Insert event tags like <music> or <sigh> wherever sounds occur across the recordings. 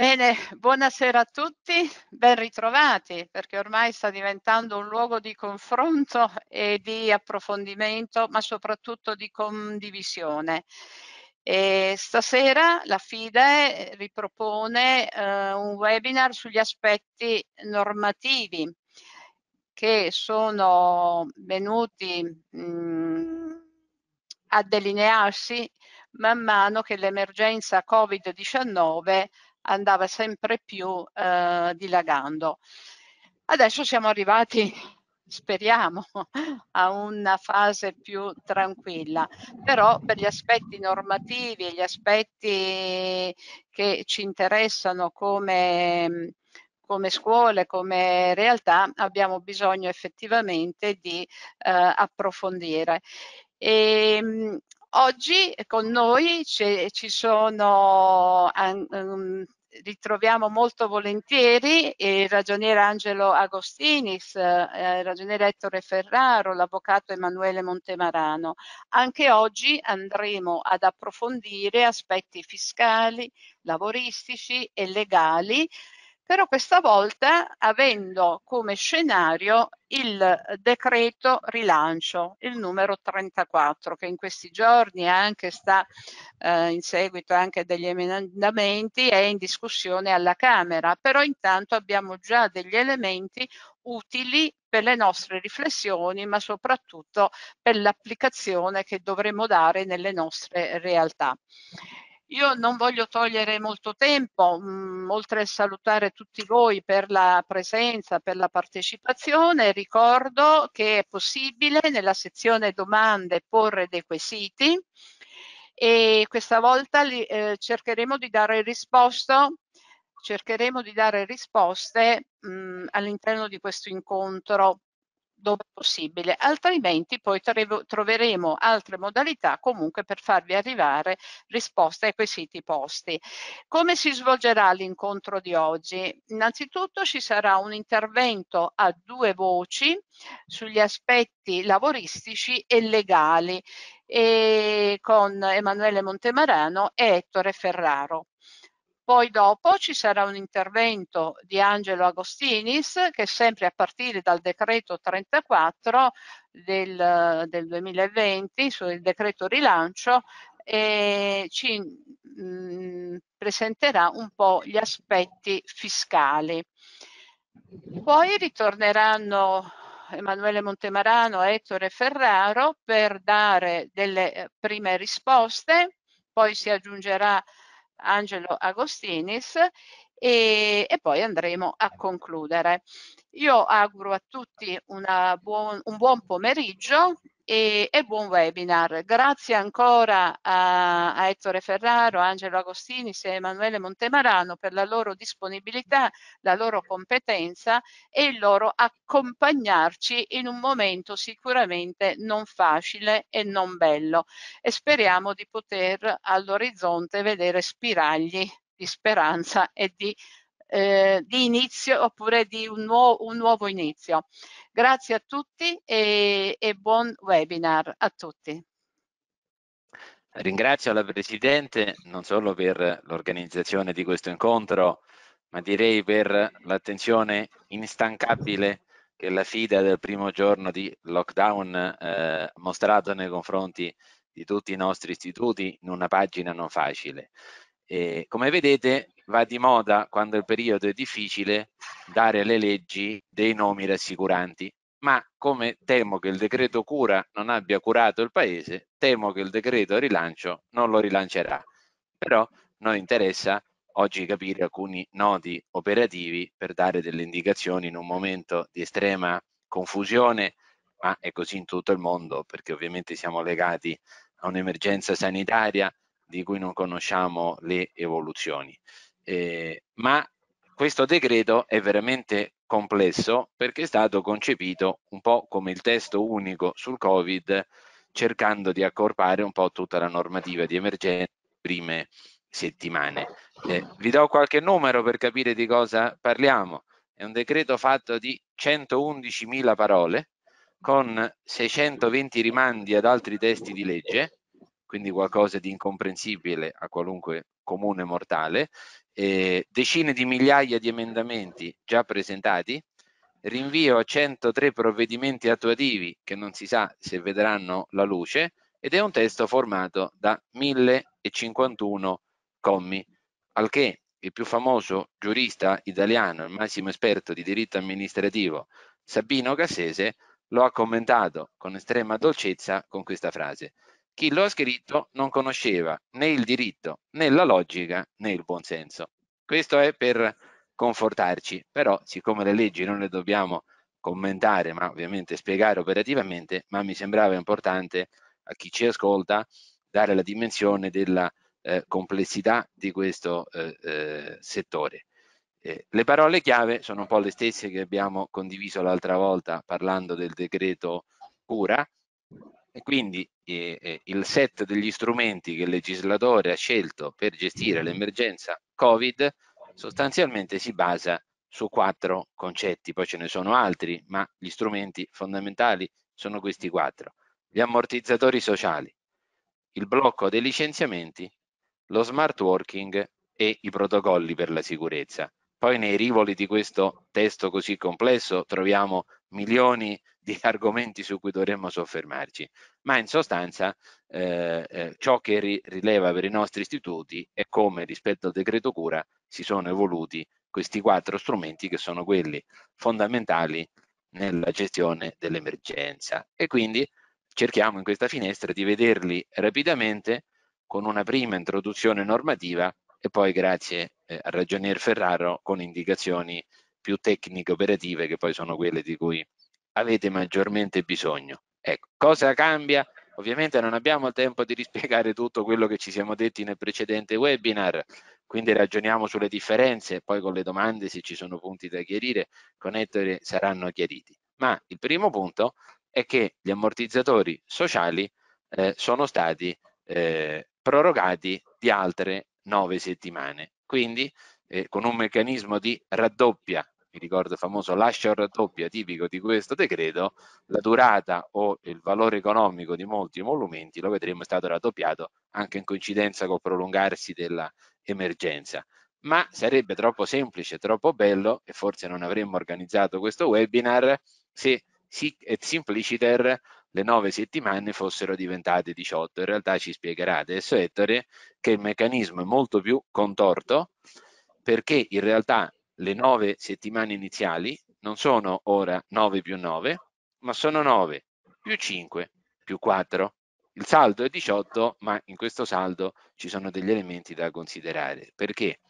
Bene, buonasera a tutti, ben ritrovati perché ormai sta diventando un luogo di confronto e di approfondimento, ma soprattutto di condivisione. E stasera la FIDE ripropone eh, un webinar sugli aspetti normativi che sono venuti mh, a delinearsi man mano che l'emergenza Covid-19 andava sempre più eh, dilagando. Adesso siamo arrivati, <laughs> speriamo, a una fase più tranquilla, però per gli aspetti normativi e gli aspetti che ci interessano come come scuole, come realtà, abbiamo bisogno effettivamente di eh, approfondire. E, ehm, oggi con noi ci sono um, ritroviamo molto volentieri il ragioniere Angelo Agostinis, eh, il ragioniere Ettore Ferraro, l'avvocato Emanuele Montemarano. Anche oggi andremo ad approfondire aspetti fiscali, lavoristici e legali però questa volta avendo come scenario il decreto rilancio, il numero 34, che in questi giorni anche sta eh, in seguito anche degli emendamenti, è in discussione alla Camera, però intanto abbiamo già degli elementi utili per le nostre riflessioni, ma soprattutto per l'applicazione che dovremo dare nelle nostre realtà. Io non voglio togliere molto tempo, mh, mm, oltre a salutare tutti voi per la presenza, per la partecipazione, ricordo che è possibile nella sezione domande porre dei quesiti e questa volta li, eh, cercheremo di dare risposta cercheremo di dare risposte mm, all'interno di questo incontro dove possibile, altrimenti poi troveremo altre modalità comunque per farvi arrivare risposte ai quesiti posti. Come si svolgerà l'incontro di oggi? Innanzitutto ci sarà un intervento a due voci sugli aspetti lavoristici e legali e con Emanuele Montemarano e Ettore Ferraro. Poi dopo ci sarà un intervento di Angelo Agostinis che sempre a partire dal decreto 34 del, del 2020 sul decreto rilancio eh, ci mh, mm, presenterà un po' gli aspetti fiscali. Poi ritorneranno Emanuele Montemarano Ettore Ferraro per dare delle eh, prime risposte, poi si aggiungerà Angelo Agostinis e, e, poi andremo a concludere. Io auguro a tutti buon, un buon pomeriggio e, e, buon webinar. Grazie ancora a, a Ettore Ferraro, Angelo Agostinis e Emanuele Montemarano per la loro disponibilità, la loro competenza e il loro accompagnarci in un momento sicuramente non facile e non bello e speriamo di poter all'orizzonte vedere spiragli di speranza e di eh, di inizio oppure di un, nuovo, un nuovo inizio. Grazie a tutti e, e buon webinar a tutti. Ringrazio la Presidente non solo per l'organizzazione di questo incontro, ma direi per l'attenzione instancabile che la FIDA del primo giorno di lockdown eh, ha mostrato nei confronti di tutti i nostri istituti in una pagina non facile. E, come vedete va di moda quando il periodo è difficile dare alle leggi dei nomi rassicuranti, ma come temo che il decreto cura non abbia curato il paese, temo che il decreto rilancio non lo rilancerà. Però noi interessa oggi capire alcuni nodi operativi per dare delle indicazioni in un momento di estrema confusione, ma è così in tutto il mondo perché ovviamente siamo legati a un'emergenza sanitaria di cui non conosciamo le evoluzioni eh, ma questo decreto è veramente complesso perché è stato concepito un po' come il testo unico sul Covid, cercando di accorpare un po' tutta la normativa di emergenza prime settimane. Eh, vi do qualche numero per capire di cosa parliamo. È un decreto fatto di 111.000 parole con 620 rimandi ad altri testi di legge, quindi qualcosa di incomprensibile a qualunque comune mortale, eh, decine di migliaia di emendamenti già presentati, rinvio a 103 provvedimenti attuativi che non si sa se vedranno la luce ed è un testo formato da 1051 commi, al che il più famoso giurista italiano, il massimo esperto di diritto amministrativo, Sabino Cassese, lo ha commentato con estrema dolcezza con questa frase. Chi lo ha scritto non conosceva né il diritto, né la logica, né il buonsenso. Questo è per confortarci, però siccome le leggi non le dobbiamo commentare, ma ovviamente spiegare operativamente, ma mi sembrava importante a chi ci ascolta dare la dimensione della eh, complessità di questo eh, eh, settore. Eh, le parole chiave sono un po' le stesse che abbiamo condiviso l'altra volta parlando del decreto cura, e quindi eh, il set degli strumenti che il legislatore ha scelto per gestire l'emergenza Covid sostanzialmente si basa su quattro concetti, poi ce ne sono altri, ma gli strumenti fondamentali sono questi quattro. Gli ammortizzatori sociali, il blocco dei licenziamenti, lo smart working e i protocolli per la sicurezza. Poi nei rivoli di questo testo così complesso troviamo milioni di argomenti su cui dovremmo soffermarci, ma in sostanza eh, eh, ciò che ri rileva per i nostri istituti è come rispetto al decreto cura si sono evoluti questi quattro strumenti che sono quelli fondamentali nella gestione dell'emergenza. E quindi cerchiamo in questa finestra di vederli rapidamente con una prima introduzione normativa e poi grazie eh, al ragionier Ferraro con indicazioni più tecniche operative che poi sono quelle di cui avete maggiormente bisogno. Ecco, cosa cambia? Ovviamente non abbiamo il tempo di rispiegare tutto quello che ci siamo detti nel precedente webinar, quindi ragioniamo sulle differenze, poi con le domande se ci sono punti da chiarire, con Ettore saranno chiariti. Ma il primo punto è che gli ammortizzatori sociali eh, sono stati eh, prorogati di altre nove settimane. Quindi eh, con un meccanismo di raddoppia, ricordo il famoso lascia o raddoppia tipico di questo decreto, la durata o il valore economico di molti emolumenti lo vedremo è stato raddoppiato anche in coincidenza col prolungarsi dell'emergenza. Ma sarebbe troppo semplice, troppo bello e forse non avremmo organizzato questo webinar se sic et simpliciter le nove settimane fossero diventate 18. In realtà ci spiegherà adesso Ettore che il meccanismo è molto più contorto perché in realtà le nove settimane iniziali non sono ora 9 più 9, ma sono 9 più 5 più 4. Il saldo è 18, ma in questo saldo ci sono degli elementi da considerare, perché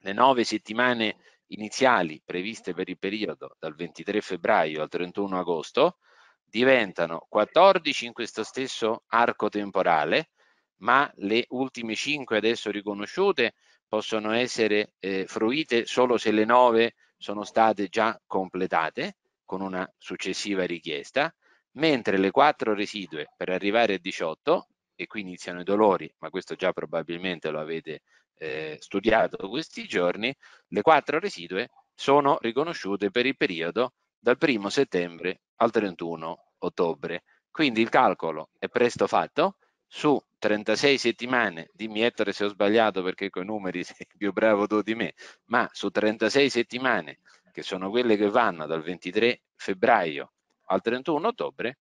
le nove settimane iniziali previste per il periodo dal 23 febbraio al 31 agosto diventano 14 in questo stesso arco temporale, ma le ultime 5 adesso riconosciute possono essere eh, fruite solo se le 9 sono state già completate con una successiva richiesta, mentre le 4 residue per arrivare a 18, e qui iniziano i dolori, ma questo già probabilmente lo avete eh, studiato questi giorni, le 4 residue sono riconosciute per il periodo dal 1 settembre al 31 ottobre. Quindi il calcolo è presto fatto, su 36 settimane, dimmi Ettore se ho sbagliato perché con i numeri <laughs> sei più bravo tu di me, ma su 36 settimane, che sono quelle che vanno dal 23 febbraio al 31 ottobre,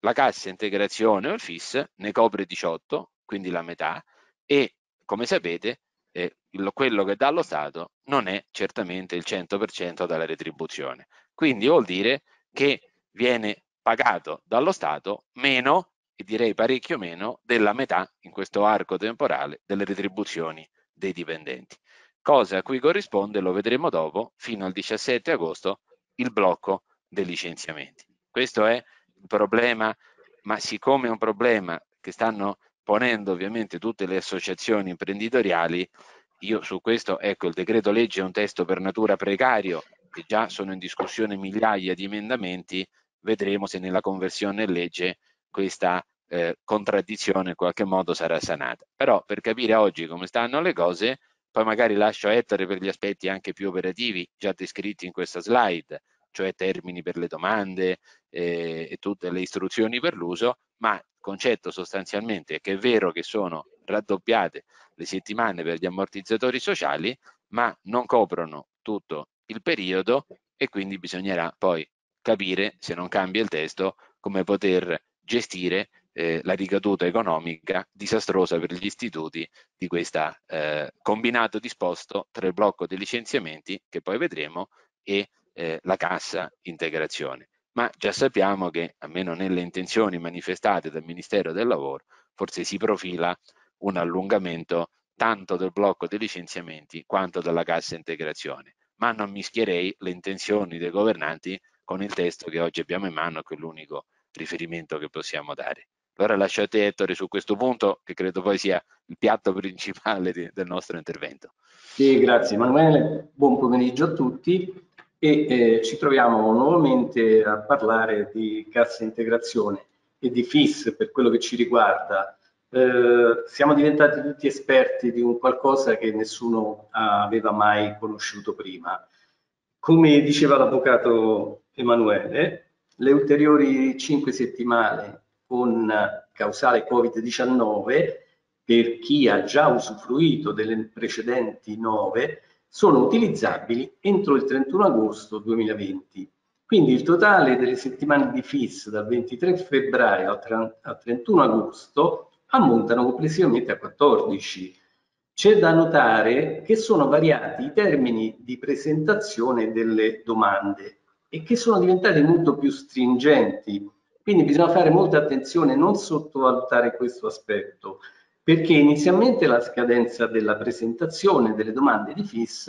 la cassa integrazione o il FIS ne copre 18, quindi la metà, e come sapete eh, quello che dà lo Stato non è certamente il 100% della retribuzione. Quindi vuol dire che viene pagato dallo Stato meno, e direi parecchio meno, della metà in questo arco temporale delle retribuzioni dei dipendenti. Cosa a cui corrisponde, lo vedremo dopo, fino al 17 agosto, il blocco dei licenziamenti. Questo è il problema, ma siccome è un problema che stanno ponendo ovviamente tutte le associazioni imprenditoriali, io su questo, ecco, il decreto legge è un testo per natura precario, che già sono in discussione migliaia di emendamenti, vedremo se nella conversione in legge questa eh, contraddizione in qualche modo sarà sanata. Però per capire oggi come stanno le cose, poi magari lascio a Ettore per gli aspetti anche più operativi già descritti in questa slide, cioè termini per le domande eh, e tutte le istruzioni per l'uso, ma il concetto sostanzialmente è che è vero che sono raddoppiate le settimane per gli ammortizzatori sociali, ma non coprono tutto il periodo e quindi bisognerà poi capire, se non cambia il testo, come poter gestire eh, la ricaduta economica disastrosa per gli istituti di questo eh, combinato disposto tra il blocco dei licenziamenti, che poi vedremo, e eh, la cassa integrazione. Ma già sappiamo che, almeno nelle intenzioni manifestate dal Ministero del Lavoro, forse si profila un allungamento tanto del blocco dei licenziamenti quanto della cassa integrazione. Ma non mischierei le intenzioni dei governanti con il testo che oggi abbiamo in mano, che è l'unico riferimento che possiamo dare. Allora lascio a te Ettore su questo punto, che credo poi sia il piatto principale di, del nostro intervento. Sì, grazie Emanuele, buon pomeriggio a tutti e eh, ci troviamo nuovamente a parlare di cassa integrazione e di FIS per quello che ci riguarda. Eh, siamo diventati tutti esperti di un qualcosa che nessuno aveva mai conosciuto prima. Come diceva l'avvocato Emanuele, le ulteriori cinque settimane con causale Covid-19 per chi ha già usufruito delle precedenti nove sono utilizzabili entro il 31 agosto 2020. Quindi il totale delle settimane di FIS dal 23 febbraio al 31 agosto ammontano complessivamente a 14. C'è da notare che sono variati i termini di presentazione delle domande e che sono diventati molto più stringenti quindi bisogna fare molta attenzione, non sottovalutare questo aspetto, perché inizialmente la scadenza della presentazione delle domande di FIS,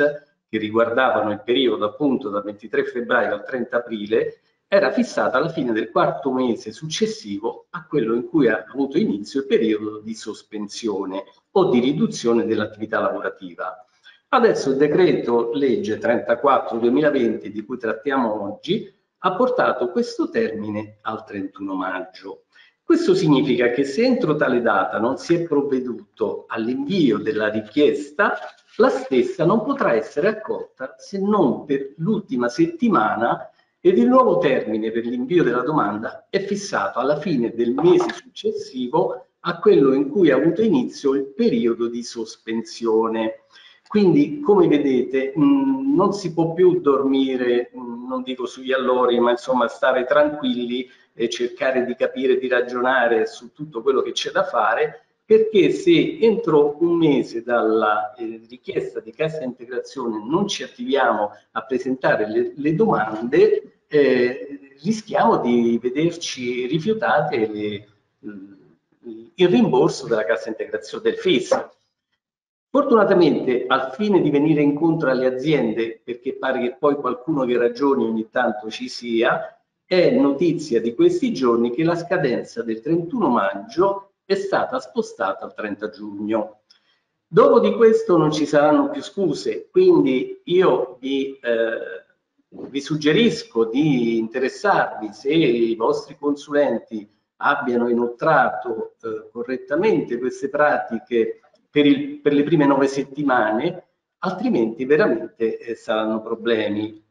che riguardavano il periodo appunto dal 23 febbraio al 30 aprile, era fissata alla fine del quarto mese successivo a quello in cui ha avuto inizio il periodo di sospensione o di riduzione dell'attività lavorativa. Adesso il decreto legge 34 2020 di cui trattiamo oggi ha portato questo termine al 31 maggio. Questo significa che se entro tale data non si è provveduto all'invio della richiesta, la stessa non potrà essere accolta se non per l'ultima settimana ed il nuovo termine per l'invio della domanda è fissato alla fine del mese successivo a quello in cui ha avuto inizio il periodo di sospensione. Quindi, come vedete, mh, non si può più dormire, mh, non dico sugli allori, ma insomma stare tranquilli e cercare di capire, di ragionare su tutto quello che c'è da fare, perché se entro un mese dalla eh, richiesta di cassa integrazione non ci attiviamo a presentare le, le domande, eh, rischiamo di vederci rifiutate le, il rimborso della cassa integrazione del FIS Fortunatamente, al fine di venire incontro alle aziende, perché pare che poi qualcuno che ragioni ogni tanto ci sia, è notizia di questi giorni che la scadenza del 31 maggio è stata spostata al 30 giugno. Dopo di questo non ci saranno più scuse, quindi io vi, eh, vi suggerisco di interessarvi se i vostri consulenti abbiano inoltrato eh, correttamente queste pratiche per, il, per le prime nove settimane, altrimenti veramente eh, saranno problemi.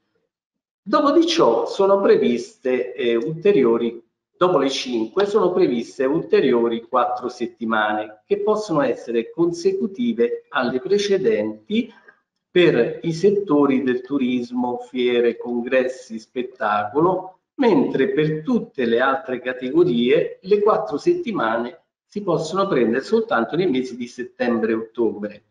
Dopo di ciò sono previste eh, ulteriori, dopo le cinque, sono previste ulteriori quattro settimane che possono essere consecutive alle precedenti per i settori del turismo, fiere, congressi, spettacolo, mentre per tutte le altre categorie le quattro settimane si possono prendere soltanto nei mesi di settembre e ottobre.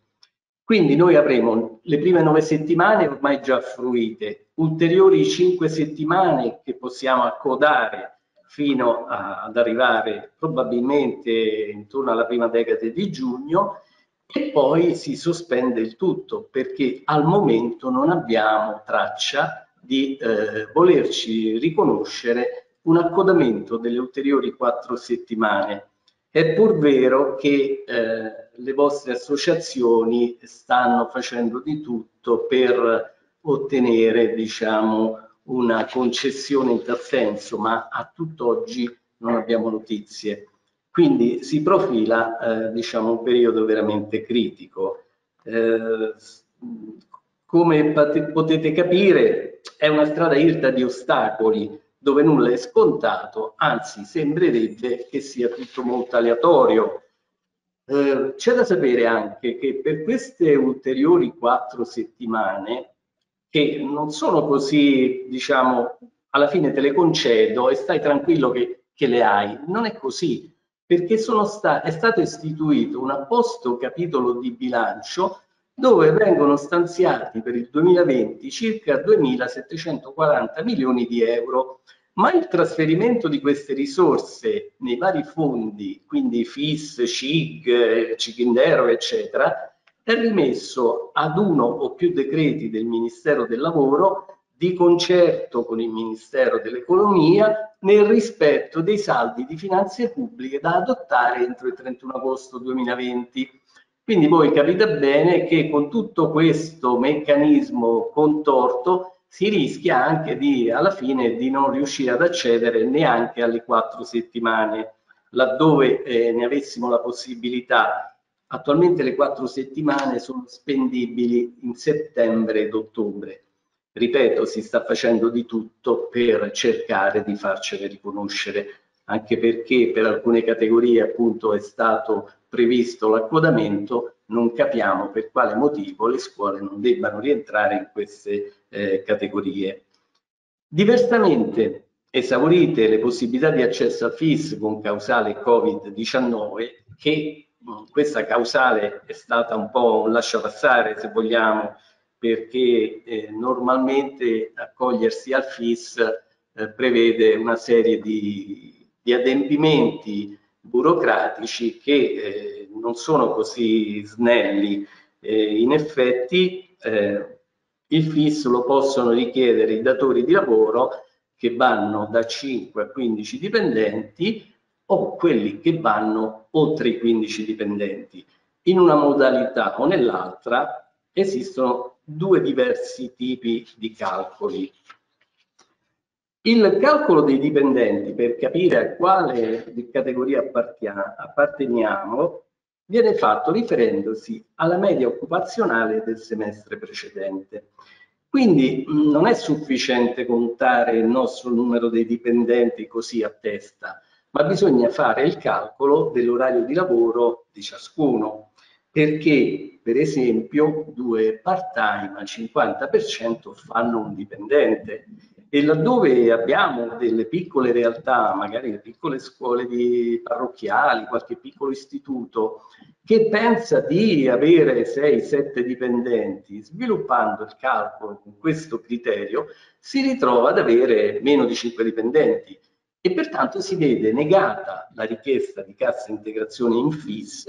Quindi noi avremo le prime nove settimane ormai già fruite, ulteriori cinque settimane che possiamo accodare fino a, ad arrivare probabilmente intorno alla prima decade di giugno e poi si sospende il tutto perché al momento non abbiamo traccia di eh, volerci riconoscere un accodamento delle ulteriori quattro settimane è pur vero che eh, le vostre associazioni stanno facendo di tutto per ottenere diciamo, una concessione in tal senso, ma a tutt'oggi non abbiamo notizie. Quindi si profila eh, diciamo, un periodo veramente critico. Eh, come potete capire è una strada irta di ostacoli dove nulla è scontato, anzi sembrerebbe che sia tutto molto aleatorio. Eh, c'è da sapere anche che per queste ulteriori quattro settimane, che non sono così, diciamo, alla fine te le concedo e stai tranquillo che, che le hai, non è così, perché sta, è stato istituito un apposto capitolo di bilancio dove vengono stanziati per il 2020 circa 2.740 milioni di euro ma il trasferimento di queste risorse nei vari fondi, quindi FIS, CIG, CIG eccetera, è rimesso ad uno o più decreti del Ministero del Lavoro di concerto con il Ministero dell'Economia nel rispetto dei saldi di finanze pubbliche da adottare entro il 31 agosto 2020. Quindi voi capite bene che con tutto questo meccanismo contorto si rischia anche di, alla fine di non riuscire ad accedere neanche alle quattro settimane, laddove eh, ne avessimo la possibilità. Attualmente le quattro settimane sono spendibili in settembre ed ottobre. Ripeto, si sta facendo di tutto per cercare di farcele riconoscere, anche perché per alcune categorie appunto è stato previsto l'accodamento, non capiamo per quale motivo le scuole non debbano rientrare in queste eh, categorie. Diversamente, esaurite le possibilità di accesso al FIS con causale Covid-19, che mh, questa causale è stata un po' un lasciapassare, se vogliamo, perché eh, normalmente accogliersi al FIS eh, prevede una serie di, di adempimenti burocratici che eh, non sono così snelli. Eh, in effetti eh, il FIS lo possono richiedere i datori di lavoro che vanno da 5 a 15 dipendenti o quelli che vanno oltre i 15 dipendenti. In una modalità o nell'altra esistono due diversi tipi di calcoli. Il calcolo dei dipendenti, per capire a quale categoria apparteniamo, viene fatto riferendosi alla media occupazionale del semestre precedente. Quindi non è sufficiente contare il nostro numero dei dipendenti così a testa, ma bisogna fare il calcolo dell'orario di lavoro di ciascuno, perché per esempio due part-time al 50% fanno un dipendente e laddove abbiamo delle piccole realtà, magari le piccole scuole parrocchiali, qualche piccolo istituto, che pensa di avere 6-7 dipendenti, sviluppando il calcolo con questo criterio, si ritrova ad avere meno di 5 dipendenti. E pertanto si vede negata la richiesta di cassa integrazione in FIS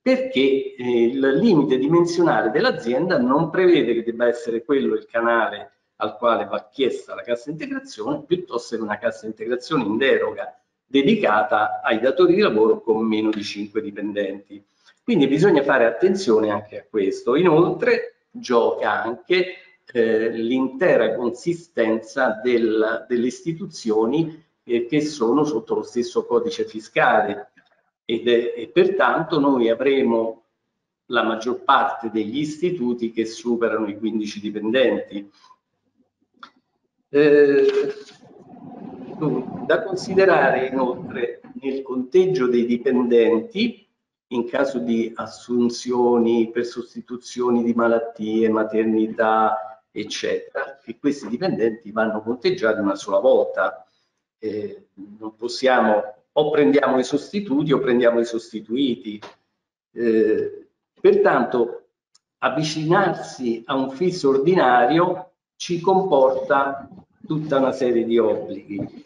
perché eh, il limite dimensionale dell'azienda non prevede che debba essere quello il canale al quale va chiesta la cassa integrazione piuttosto che una cassa integrazione in deroga dedicata ai datori di lavoro con meno di 5 dipendenti. Quindi bisogna fare attenzione anche a questo. Inoltre gioca anche eh, l'intera consistenza del, delle istituzioni eh, che sono sotto lo stesso codice fiscale ed è, e pertanto noi avremo la maggior parte degli istituti che superano i 15 dipendenti eh, da considerare inoltre nel conteggio dei dipendenti in caso di assunzioni per sostituzioni di malattie, maternità, eccetera, che questi dipendenti vanno conteggiati una sola volta. Eh, non possiamo o prendiamo i sostituti o prendiamo i sostituiti. Eh, pertanto avvicinarsi a un fisso ordinario ci comporta tutta una serie di obblighi.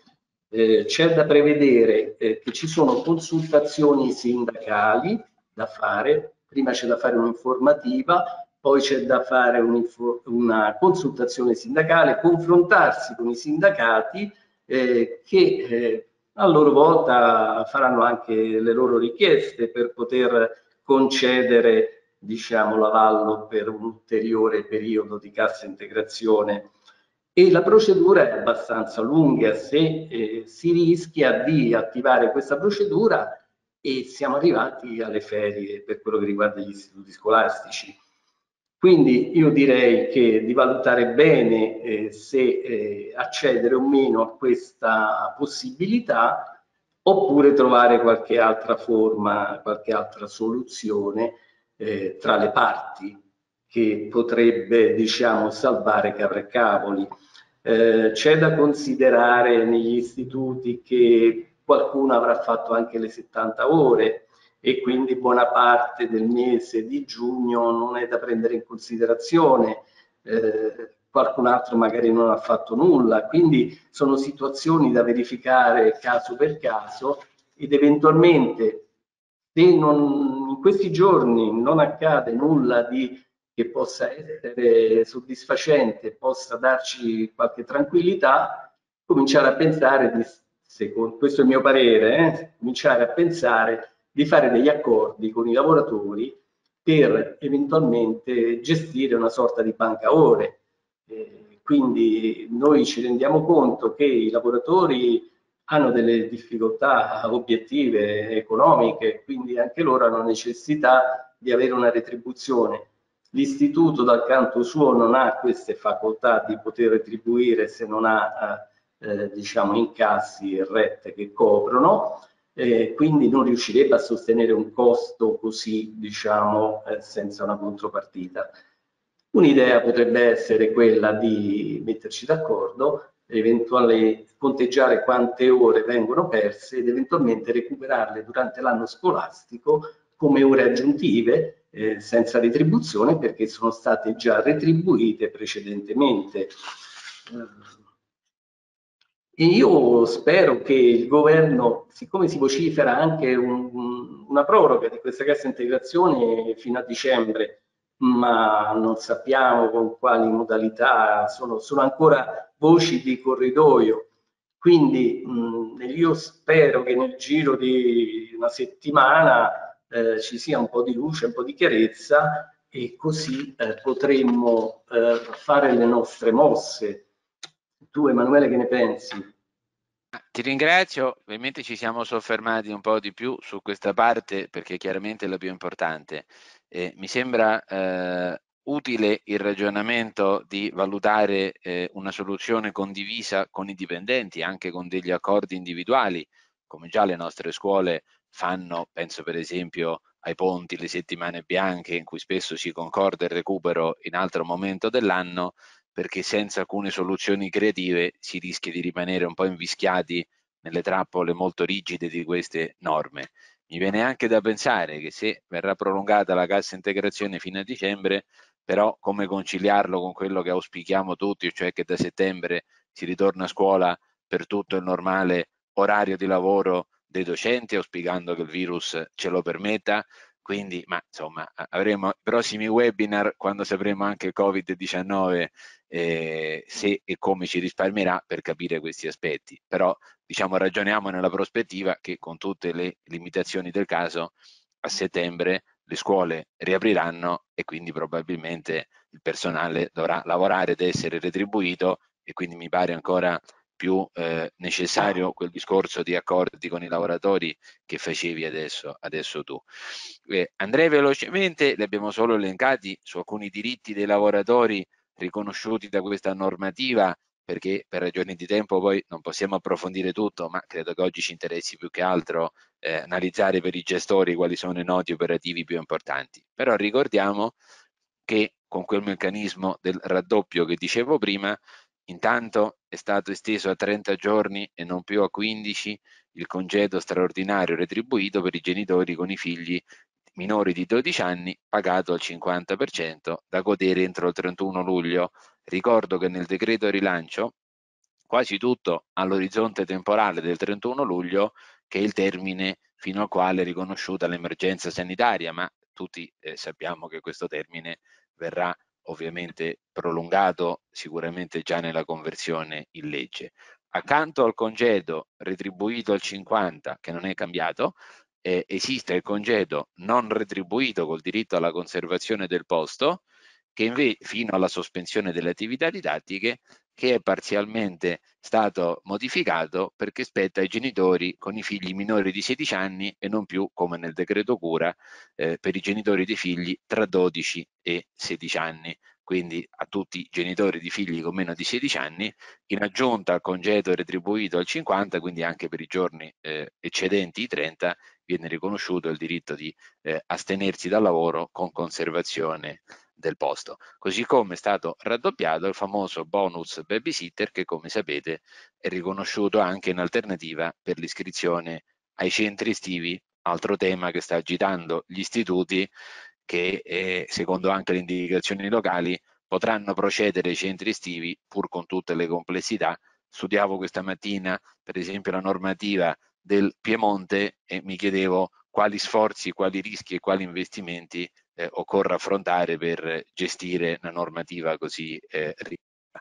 Eh, c'è da prevedere eh, che ci sono consultazioni sindacali da fare, prima c'è da fare un'informativa, poi c'è da fare una consultazione sindacale, confrontarsi con i sindacati eh, che eh, a loro volta faranno anche le loro richieste per poter concedere diciamo, l'avallo per un ulteriore periodo di cassa integrazione e la procedura è abbastanza lunga se eh, si rischia di attivare questa procedura e siamo arrivati alle ferie per quello che riguarda gli istituti scolastici. Quindi io direi che di valutare bene eh, se eh, accedere o meno a questa possibilità oppure trovare qualche altra forma, qualche altra soluzione eh, tra le parti che potrebbe diciamo salvare capre e cavoli. Eh, c'è da considerare negli istituti che qualcuno avrà fatto anche le 70 ore e quindi buona parte del mese di giugno non è da prendere in considerazione. Eh, qualcun altro magari non ha fatto nulla, quindi sono situazioni da verificare caso per caso ed eventualmente non, in questi giorni non accade nulla di, che possa essere soddisfacente, possa darci qualche tranquillità, cominciare a pensare, di, secondo, questo è il mio parere, eh, cominciare a pensare di fare degli accordi con i lavoratori per eventualmente gestire una sorta di banca ore. Eh, quindi noi ci rendiamo conto che i lavoratori hanno delle difficoltà obiettive economiche, quindi anche loro hanno necessità di avere una retribuzione. L'istituto dal canto suo non ha queste facoltà di poter retribuire se non ha eh, diciamo incassi e rette che coprono, eh, quindi non riuscirebbe a sostenere un costo così diciamo eh, senza una contropartita. Un'idea potrebbe essere quella di metterci d'accordo, eventualmente conteggiare quante ore vengono perse ed eventualmente recuperarle durante l'anno scolastico come ore aggiuntive eh, senza retribuzione perché sono state già retribuite precedentemente. E io spero che il governo, siccome si vocifera anche un, una proroga di questa cassa integrazione fino a dicembre, ma non sappiamo con quali modalità, sono, sono ancora voci di corridoio. Quindi mh, io spero che nel giro di una settimana eh, ci sia un po' di luce, un po' di chiarezza e così eh, potremmo eh, fare le nostre mosse. Tu Emanuele che ne pensi? Ti ringrazio, ovviamente ci siamo soffermati un po' di più su questa parte perché chiaramente è la più importante. Eh, mi sembra eh, utile il ragionamento di valutare eh, una soluzione condivisa con i dipendenti, anche con degli accordi individuali, come già le nostre scuole fanno, penso per esempio ai ponti, le settimane bianche in cui spesso si concorda il recupero in altro momento dell'anno, perché senza alcune soluzioni creative si rischia di rimanere un po' invischiati nelle trappole molto rigide di queste norme. Mi viene anche da pensare che se verrà prolungata la cassa integrazione fino a dicembre, però come conciliarlo con quello che auspichiamo tutti, cioè che da settembre si ritorna a scuola per tutto il normale orario di lavoro dei docenti, auspicando che il virus ce lo permetta. Quindi, ma insomma, avremo i prossimi webinar quando sapremo anche il Covid-19 eh, se e come ci risparmierà per capire questi aspetti. Però diciamo ragioniamo nella prospettiva che con tutte le limitazioni del caso a settembre le scuole riapriranno e quindi probabilmente il personale dovrà lavorare ed essere retribuito e quindi mi pare ancora più eh, necessario quel discorso di accordi con i lavoratori che facevi adesso, adesso tu. Eh, andrei velocemente, li abbiamo solo elencati su alcuni diritti dei lavoratori riconosciuti da questa normativa perché per ragioni di tempo poi non possiamo approfondire tutto, ma credo che oggi ci interessi più che altro eh, analizzare per i gestori quali sono i nodi operativi più importanti. Però ricordiamo che con quel meccanismo del raddoppio che dicevo prima, intanto è stato esteso a 30 giorni e non più a 15 il congedo straordinario retribuito per i genitori con i figli minori di 12 anni pagato al 50% da godere entro il 31 luglio. Ricordo che nel decreto rilancio quasi tutto all'orizzonte temporale del 31 luglio che è il termine fino al quale è riconosciuta l'emergenza sanitaria, ma tutti eh, sappiamo che questo termine verrà ovviamente prolungato sicuramente già nella conversione in legge. Accanto al congedo retribuito al 50, che non è cambiato, eh, esiste il congedo non retribuito col diritto alla conservazione del posto, che invece fino alla sospensione delle attività didattiche, che è parzialmente stato modificato perché spetta ai genitori con i figli minori di 16 anni e non più come nel decreto cura eh, per i genitori dei figli tra 12 e 16 anni. quindi a tutti i genitori di figli con meno di 16 anni, in aggiunta al congedo retribuito al 50, quindi anche per i giorni eh, eccedenti i 30, viene riconosciuto il diritto di eh, astenersi dal lavoro con conservazione del posto. Così come è stato raddoppiato il famoso bonus babysitter che come sapete è riconosciuto anche in alternativa per l'iscrizione ai centri estivi, altro tema che sta agitando gli istituti che eh, secondo anche le indicazioni locali potranno procedere ai centri estivi pur con tutte le complessità. Studiavo questa mattina per esempio la normativa del Piemonte e mi chiedevo quali sforzi, quali rischi e quali investimenti eh, occorre affrontare per gestire una normativa così eh, ricca.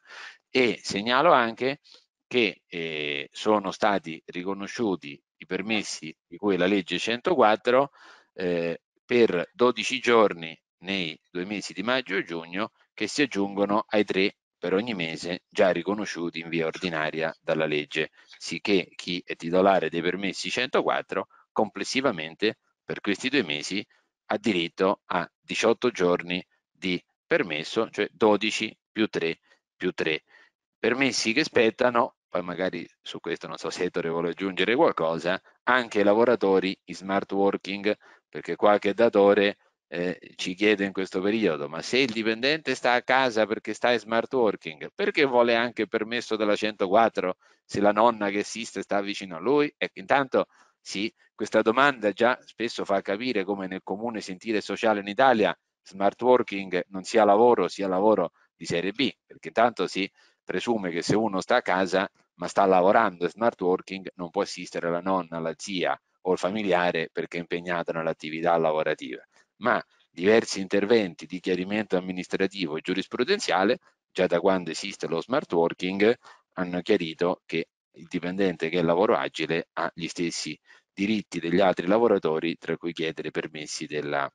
E segnalo anche che eh, sono stati riconosciuti i permessi di cui la legge 104 eh, per 12 giorni nei due mesi di maggio e giugno che si aggiungono ai tre per ogni mese già riconosciuti in via ordinaria dalla legge, sicché chi è titolare dei permessi 104 complessivamente per questi due mesi ha diritto a 18 giorni di permesso, cioè 12 più 3 più 3. Permessi che spettano, poi magari su questo non so se Ettore vuole aggiungere qualcosa, anche ai lavoratori in smart working, perché qualche datore eh, ci chiede in questo periodo, ma se il dipendente sta a casa perché sta in smart working, perché vuole anche permesso della 104 se la nonna che assiste sta vicino a lui? Ecco, intanto sì, questa domanda già spesso fa capire come nel comune sentire sociale in Italia smart working non sia lavoro, sia lavoro di serie B, perché tanto si presume che se uno sta a casa ma sta lavorando smart working non può assistere la nonna, la zia o il familiare perché è impegnato nell'attività lavorativa. Ma diversi interventi di chiarimento amministrativo e giurisprudenziale, già da quando esiste lo smart working, hanno chiarito che il dipendente che è lavoro agile ha gli stessi diritti degli altri lavoratori, tra cui chiedere permessi della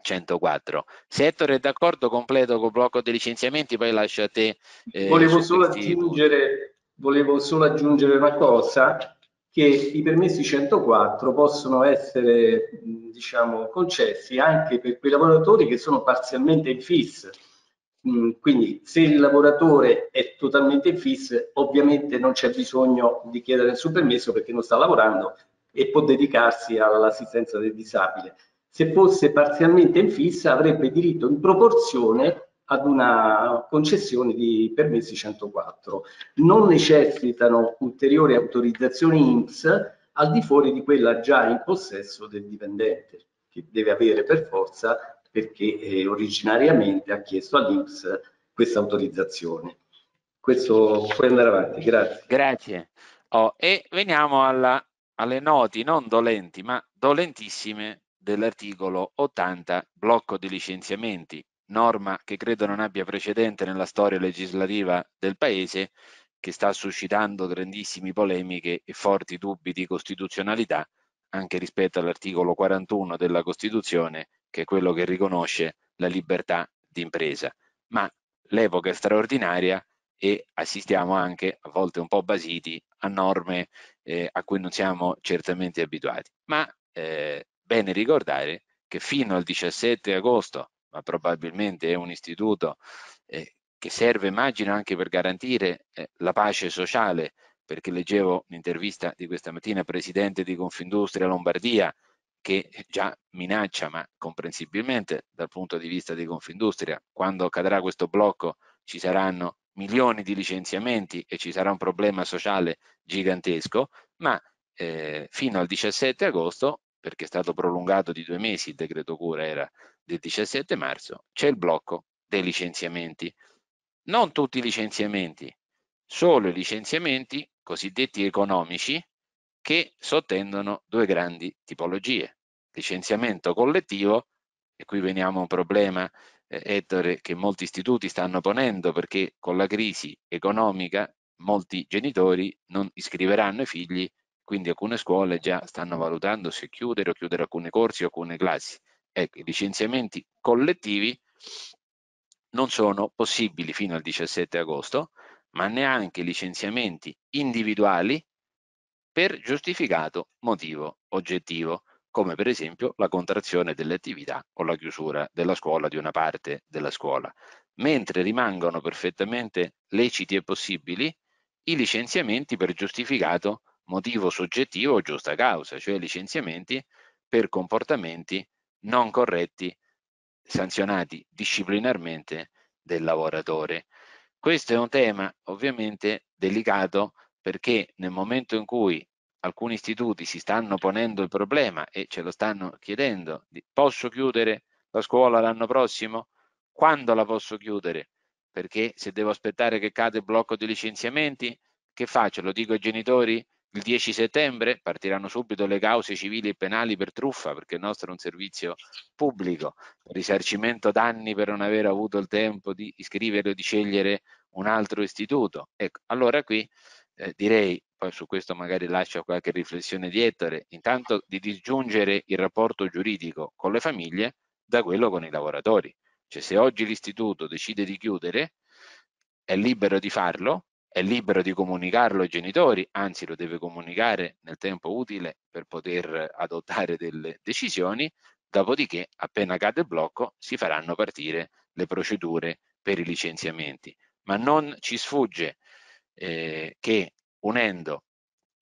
104. Settore è d'accordo completo col blocco dei licenziamenti, poi lascio a te. Eh, volevo, solo aggiungere, volevo solo aggiungere una cosa che i permessi 104 possono essere diciamo, concessi anche per quei lavoratori che sono parzialmente in FIS. Quindi se il lavoratore è totalmente in FIS ovviamente non c'è bisogno di chiedere nessun permesso perché non sta lavorando e può dedicarsi all'assistenza del disabile. Se fosse parzialmente in FIS avrebbe diritto in proporzione ad una concessione di permessi 104. Non necessitano ulteriori autorizzazioni INPS al di fuori di quella già in possesso del dipendente, che deve avere per forza perché eh, originariamente ha chiesto all'INPS questa autorizzazione. Questo puoi andare avanti, grazie. Grazie. Oh, e veniamo alla, alle noti non dolenti, ma dolentissime dell'articolo 80, blocco di licenziamenti, norma che credo non abbia precedente nella storia legislativa del Paese, che sta suscitando grandissime polemiche e forti dubbi di costituzionalità anche rispetto all'articolo 41 della Costituzione, che è quello che riconosce la libertà di impresa. Ma l'epoca è straordinaria e assistiamo anche, a volte un po' basiti, a norme eh, a cui non siamo certamente abituati. Ma eh, bene ricordare che fino al 17 agosto ma probabilmente è un istituto eh, che serve, immagino, anche per garantire eh, la pace sociale, perché leggevo un'intervista di questa mattina presidente di Confindustria Lombardia che già minaccia, ma comprensibilmente dal punto di vista di Confindustria, quando cadrà questo blocco ci saranno milioni di licenziamenti e ci sarà un problema sociale gigantesco, ma eh, fino al 17 agosto, perché è stato prolungato di due mesi, il decreto cura era del 17 marzo c'è il blocco dei licenziamenti. Non tutti i licenziamenti, solo i licenziamenti cosiddetti economici che sottendono due grandi tipologie. Licenziamento collettivo, e qui veniamo a un problema, eh, Ettore, che molti istituti stanno ponendo perché con la crisi economica molti genitori non iscriveranno i figli, quindi alcune scuole già stanno valutando se chiudere o chiudere alcuni corsi o alcune classi. Ecco, i licenziamenti collettivi non sono possibili fino al 17 agosto, ma neanche licenziamenti individuali per giustificato motivo oggettivo, come per esempio la contrazione delle attività o la chiusura della scuola di una parte della scuola. mentre rimangono perfettamente leciti e possibili i licenziamenti per giustificato motivo soggettivo o giusta causa, cioè licenziamenti per comportamenti non corretti sanzionati disciplinarmente del lavoratore. Questo è un tema ovviamente delicato perché nel momento in cui alcuni istituti si stanno ponendo il problema e ce lo stanno chiedendo, posso chiudere la scuola l'anno prossimo? Quando la posso chiudere? Perché se devo aspettare che cade il blocco di licenziamenti, che faccio? Lo dico ai genitori? Il 10 settembre partiranno subito le cause civili e penali per truffa, perché il nostro è un servizio pubblico, risarcimento danni per non aver avuto il tempo di iscrivere o di scegliere un altro istituto. Ecco, allora qui eh, direi, poi su questo magari lascio qualche riflessione di Ettore, intanto di disgiungere il rapporto giuridico con le famiglie da quello con i lavoratori. Cioè se oggi l'istituto decide di chiudere, è libero di farlo, è libero di comunicarlo ai genitori, anzi lo deve comunicare nel tempo utile per poter adottare delle decisioni, dopodiché appena cade il blocco si faranno partire le procedure per i licenziamenti. Ma non ci sfugge eh, che unendo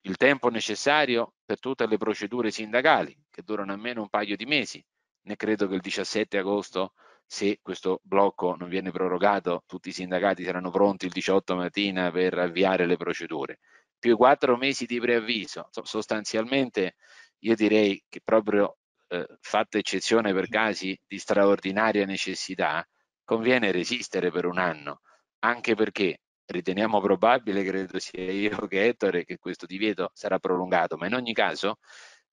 il tempo necessario per tutte le procedure sindacali, che durano almeno un paio di mesi, ne credo che il 17 agosto se questo blocco non viene prorogato, tutti i sindacati saranno pronti il 18 mattina per avviare le procedure. Più quattro mesi di preavviso, sostanzialmente io direi che proprio eh, fatta eccezione per casi di straordinaria necessità, conviene resistere per un anno, anche perché riteniamo probabile, credo sia io che Ettore, che questo divieto sarà prolungato, ma in ogni caso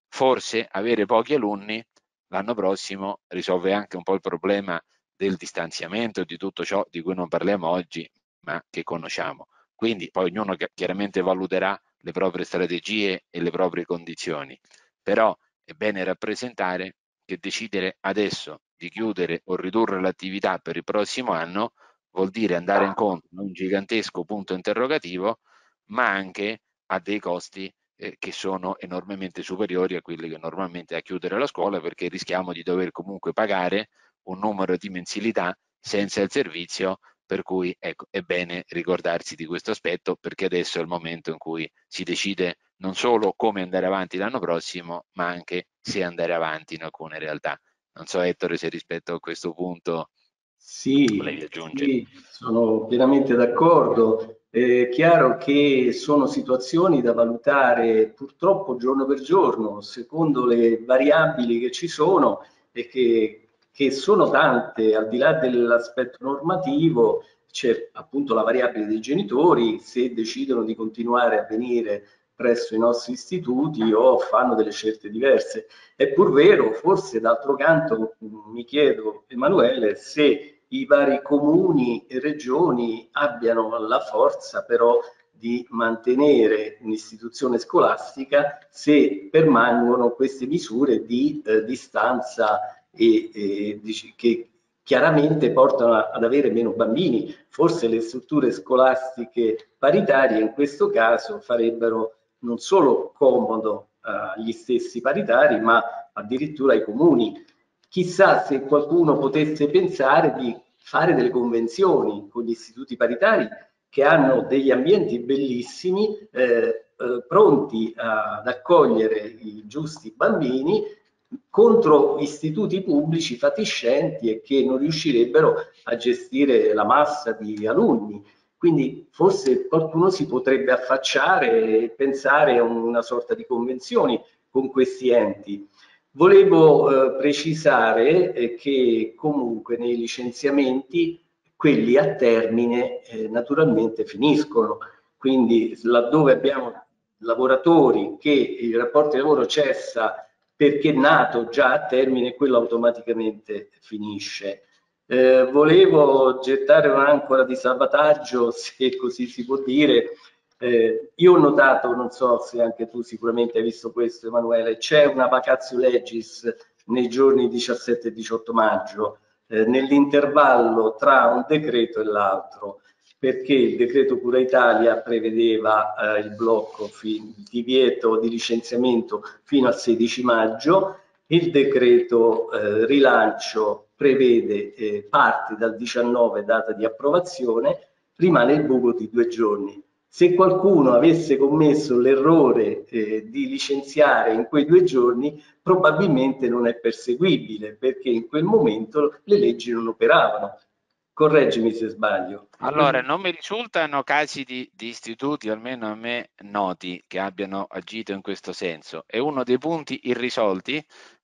forse avere pochi alunni l'anno prossimo risolve anche un po' il problema del distanziamento di tutto ciò di cui non parliamo oggi, ma che conosciamo. Quindi poi ognuno chiaramente valuterà le proprie strategie e le proprie condizioni, però è bene rappresentare che decidere adesso di chiudere o ridurre l'attività per il prossimo anno vuol dire andare incontro a un gigantesco punto interrogativo, ma anche a dei costi eh, che sono enormemente superiori a quelli che normalmente a chiudere la scuola perché rischiamo di dover comunque pagare un numero di mensilità senza il servizio per cui ecco, è bene ricordarsi di questo aspetto perché adesso è il momento in cui si decide non solo come andare avanti l'anno prossimo, ma anche se andare avanti in alcune realtà. Non so Ettore se rispetto a questo punto sì. Sì, sono pienamente d'accordo. È chiaro che sono situazioni da valutare purtroppo giorno per giorno, secondo le variabili che ci sono e che, che sono tante, al di là dell'aspetto normativo, c'è appunto la variabile dei genitori, se decidono di continuare a venire presso i nostri istituti o fanno delle scelte diverse. È pur vero, forse d'altro canto mi chiedo, Emanuele, se i vari comuni e regioni abbiano la forza però di mantenere un'istituzione scolastica se permangono queste misure di eh, distanza e, e di, che chiaramente portano a, ad avere meno bambini. Forse le strutture scolastiche paritarie in questo caso farebbero non solo comodo agli stessi paritari, ma addirittura ai comuni Chissà se qualcuno potesse pensare di fare delle convenzioni con gli istituti paritari che hanno degli ambienti bellissimi, eh, eh, pronti ad accogliere i giusti bambini contro istituti pubblici fatiscenti e che non riuscirebbero a gestire la massa di alunni. Quindi forse qualcuno si potrebbe affacciare e pensare a una sorta di convenzioni con questi enti. Volevo eh, precisare eh, che comunque nei licenziamenti quelli a termine eh, naturalmente finiscono, quindi laddove abbiamo lavoratori che il rapporto di lavoro cessa perché è nato già a termine, quello automaticamente finisce. Eh, volevo gettare un'ancora di salvataggio, <laughs> se così si può dire, eh, io ho notato, non so se anche tu sicuramente hai visto questo Emanuele, c'è una vacazio legis nei giorni 17 e 18 maggio, eh, nell'intervallo tra un decreto e l'altro, perché il decreto Cura Italia prevedeva eh, il blocco, il divieto di licenziamento fino al 16 maggio, il decreto eh, rilancio prevede eh, parte dal 19 data di approvazione, rimane il buco di due giorni. Se qualcuno avesse commesso l'errore eh, di licenziare in quei due giorni, probabilmente non è perseguibile perché in quel momento le leggi non operavano. Correggimi se sbaglio. Allora, non mi risultano casi di, di, istituti, almeno a me noti, che abbiano agito in questo senso. È uno dei punti irrisolti,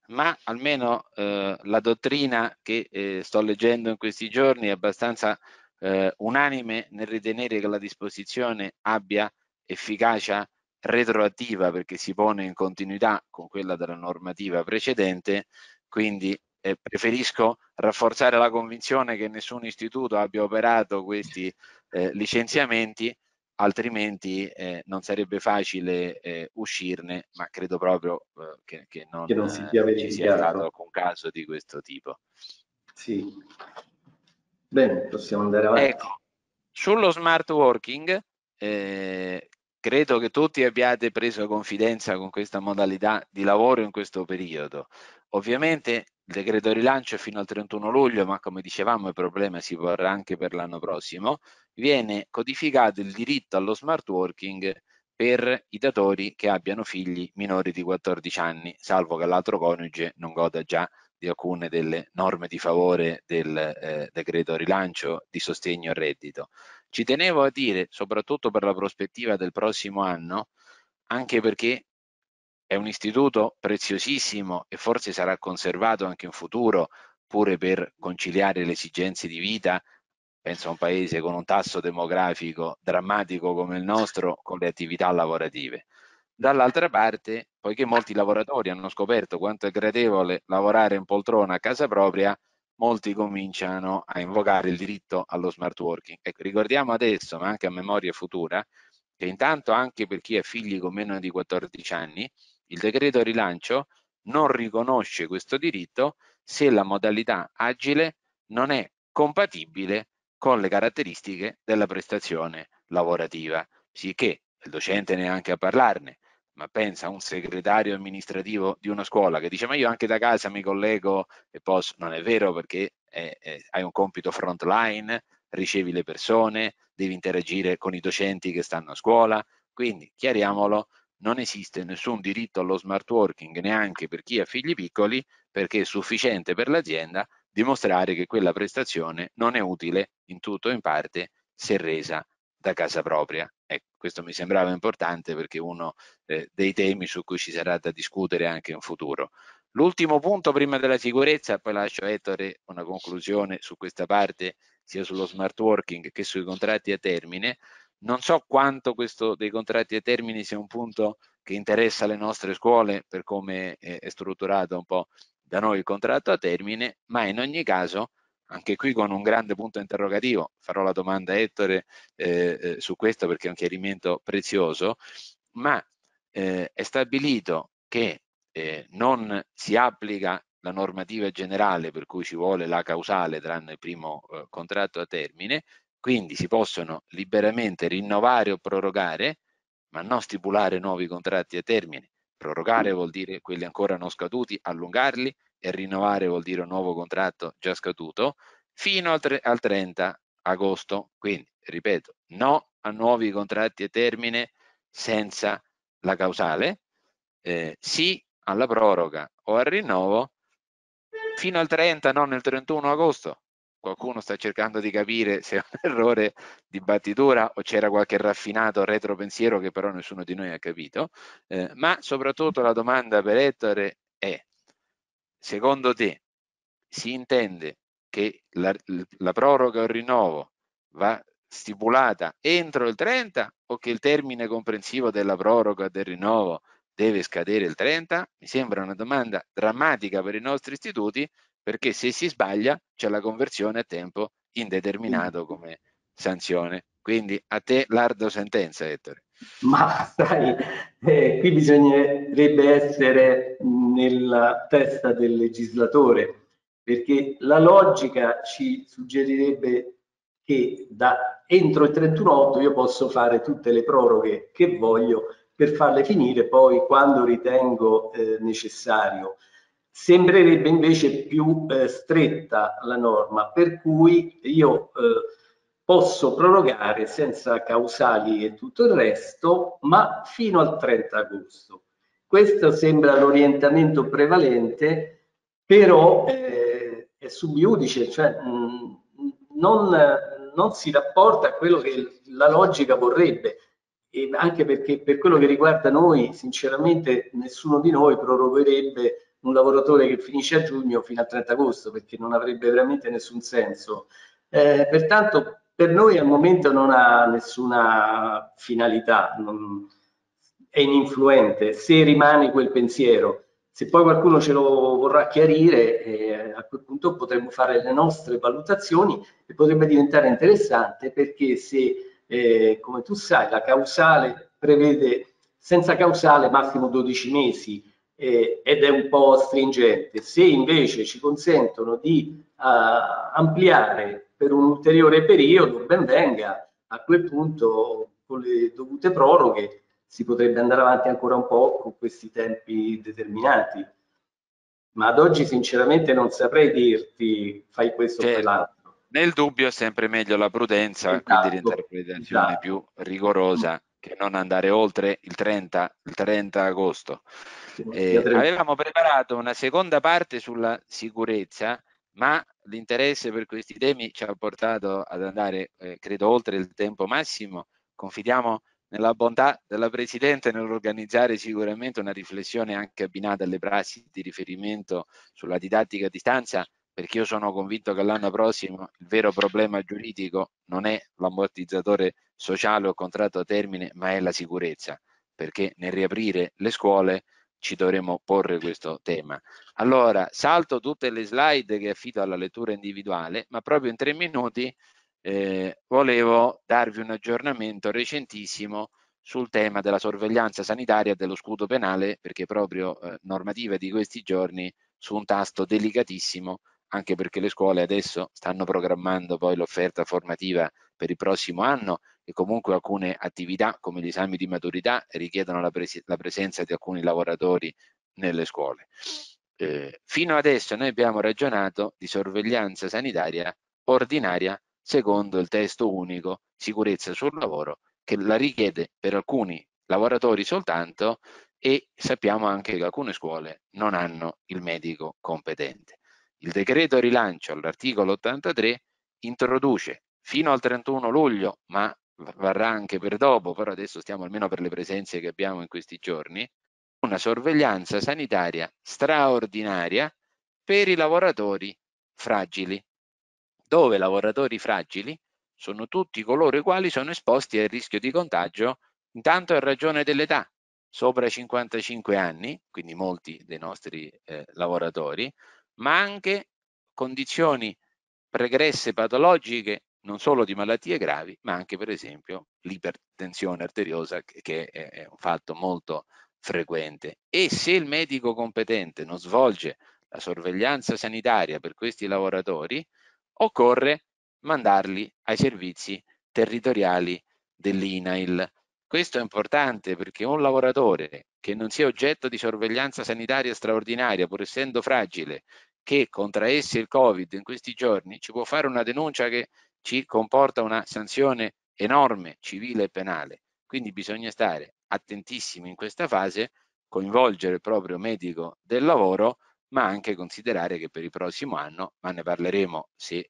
ma almeno eh, la dottrina che eh, sto leggendo in questi giorni è abbastanza eh, unanime nel ritenere che la disposizione abbia efficacia retroattiva perché si pone in continuità con quella della normativa precedente, quindi eh, preferisco rafforzare la convinzione che nessun istituto abbia operato questi eh, licenziamenti, altrimenti eh, non sarebbe facile eh, uscirne, ma credo proprio eh, che, che, non, che non si sia ci sia stato alcun caso di questo tipo. Sì. Bene, possiamo andare avanti. Ecco, sullo smart working, eh, credo che tutti abbiate preso confidenza con questa modalità di lavoro in questo periodo. Ovviamente il decreto rilancio è fino al 31 luglio, ma come dicevamo il problema si porrà anche per l'anno prossimo, viene codificato il diritto allo smart working per i datori che abbiano figli minori di 14 anni, salvo che l'altro coniuge non goda già di alcune delle norme di favore del eh, decreto rilancio di sostegno al reddito. Ci tenevo a dire, soprattutto per la prospettiva del prossimo anno, anche perché è un istituto preziosissimo e forse sarà conservato anche in futuro pure per conciliare le esigenze di vita, penso a un paese con un tasso demografico drammatico come il nostro, con le attività lavorative. Dall'altra parte, poiché molti lavoratori hanno scoperto quanto è gradevole lavorare in poltrona a casa propria, molti cominciano a invocare il diritto allo smart working. Ecco, ricordiamo adesso, ma anche a memoria futura, che intanto anche per chi ha figli con meno di 14 anni, il decreto rilancio non riconosce questo diritto se la modalità agile non è compatibile con le caratteristiche della prestazione lavorativa, sicché il docente neanche a parlarne, ma pensa a un segretario amministrativo di una scuola che dice ma io anche da casa mi collego e posso, non è vero perché è, è, hai un compito frontline, ricevi le persone, devi interagire con i docenti che stanno a scuola, quindi chiariamolo, non esiste nessun diritto allo smart working neanche per chi ha figli piccoli perché è sufficiente per l'azienda dimostrare che quella prestazione non è utile in tutto o in parte se resa da casa propria. Ecco, questo mi sembrava importante perché è uno eh, dei temi su cui ci sarà da discutere anche in futuro. L'ultimo punto prima della sicurezza, poi lascio a Ettore una conclusione su questa parte, sia sullo smart working che sui contratti a termine, non so quanto questo dei contratti a termine sia un punto che interessa le nostre scuole per come è strutturato un po' da noi il contratto a termine, ma in ogni caso, anche qui con un grande punto interrogativo, farò la domanda a Ettore eh, eh, su questo perché è un chiarimento prezioso, ma eh, è stabilito che eh, non si applica la normativa generale per cui ci vuole la causale tranne il primo eh, contratto a termine, quindi si possono liberamente rinnovare o prorogare, ma non stipulare nuovi contratti a termine. Prorogare vuol dire quelli ancora non scaduti, allungarli e rinnovare vuol dire un nuovo contratto già scaduto fino al, tre, al 30 agosto. Quindi, ripeto, no a nuovi contratti a termine senza la causale, eh, sì alla proroga o al rinnovo fino al 30, non il 31 agosto qualcuno sta cercando di capire se è un <laughs> errore di battitura o c'era qualche raffinato retropensiero che però nessuno di noi ha capito, eh, ma soprattutto la domanda per Ettore è, secondo te si intende che la, la proroga o il rinnovo va stipulata entro il 30 o che il termine comprensivo della proroga del rinnovo deve scadere il 30? Mi sembra una domanda drammatica per i nostri istituti perché se si sbaglia c'è la conversione a tempo indeterminato come sanzione. Quindi a te l'ardo sentenza, Ettore. Ma sai, eh, qui bisognerebbe essere nella testa del legislatore, perché la logica ci suggerirebbe che da entro il 31 io posso fare tutte le proroghe che voglio per farle finire poi quando ritengo eh, necessario. Sembrerebbe invece più eh, stretta la norma, per cui io eh, posso prorogare senza causali e tutto il resto, ma fino al 30 agosto. Questo sembra l'orientamento prevalente, però eh, è subiudice, cioè mh, mm, non, non si rapporta a quello che la logica vorrebbe. E anche perché per quello che riguarda noi, sinceramente, nessuno di noi prorogherebbe un lavoratore che finisce a giugno fino al 30 agosto perché non avrebbe veramente nessun senso. Eh, pertanto per noi al momento non ha nessuna finalità, non, è ininfluente se rimane quel pensiero. Se poi qualcuno ce lo vorrà chiarire, eh, a quel punto potremmo fare le nostre valutazioni e potrebbe diventare interessante perché se, eh, come tu sai, la causale prevede senza causale massimo 12 mesi eh, ed è un po' stringente. Se invece ci consentono di uh, ampliare per un ulteriore periodo, ben venga. A quel punto, con le dovute proroghe, si potrebbe andare avanti ancora un po' con questi tempi determinati. Ma ad oggi sinceramente non saprei dirti fai questo o certo. quell'altro. Nel dubbio è sempre meglio la prudenza, esatto, quindi l'interpretazione esatto. più rigorosa che non andare oltre il 30, il 30 agosto. Eh, avevamo preparato una seconda parte sulla sicurezza, ma l'interesse per questi temi ci ha portato ad andare, eh, credo, oltre il tempo massimo. Confidiamo nella bontà della Presidente nell'organizzare sicuramente una riflessione anche abbinata alle prassi di riferimento sulla didattica a distanza, perché io sono convinto che l'anno prossimo il vero problema giuridico non è l'ammortizzatore sociale o contratto a termine, ma è la sicurezza, perché nel riaprire le scuole ci dovremo porre questo tema. Allora, salto tutte le slide che affido alla lettura individuale, ma proprio in tre minuti eh, volevo darvi un aggiornamento recentissimo sul tema della sorveglianza sanitaria e dello scudo penale, perché proprio eh, normativa di questi giorni su un tasto delicatissimo, anche perché le scuole adesso stanno programmando poi l'offerta formativa per il prossimo anno e comunque alcune attività come gli esami di maturità richiedono la, pres la presenza di alcuni lavoratori nelle scuole. Eh, fino adesso noi abbiamo ragionato di sorveglianza sanitaria ordinaria secondo il testo unico sicurezza sul lavoro che la richiede per alcuni lavoratori soltanto e sappiamo anche che alcune scuole non hanno il medico competente. Il decreto rilancio all'articolo 83 introduce fino al 31 luglio, ma varrà anche per dopo, però adesso stiamo almeno per le presenze che abbiamo in questi giorni, una sorveglianza sanitaria straordinaria per i lavoratori fragili, dove lavoratori fragili? Sono tutti coloro i quali sono esposti al rischio di contagio, intanto in ragione dell'età, sopra i 55 anni, quindi molti dei nostri eh, lavoratori, ma anche condizioni pregresse patologiche non solo di malattie gravi, ma anche per esempio l'ipertensione arteriosa, che è un fatto molto frequente. E se il medico competente non svolge la sorveglianza sanitaria per questi lavoratori, occorre mandarli ai servizi territoriali dell'INAIL. Questo è importante perché un lavoratore che non sia oggetto di sorveglianza sanitaria straordinaria, pur essendo fragile, che contraesse il Covid in questi giorni, ci può fare una denuncia che ci comporta una sanzione enorme civile e penale. Quindi bisogna stare attentissimi in questa fase, coinvolgere il proprio medico del lavoro, ma anche considerare che per il prossimo anno, ma ne parleremo se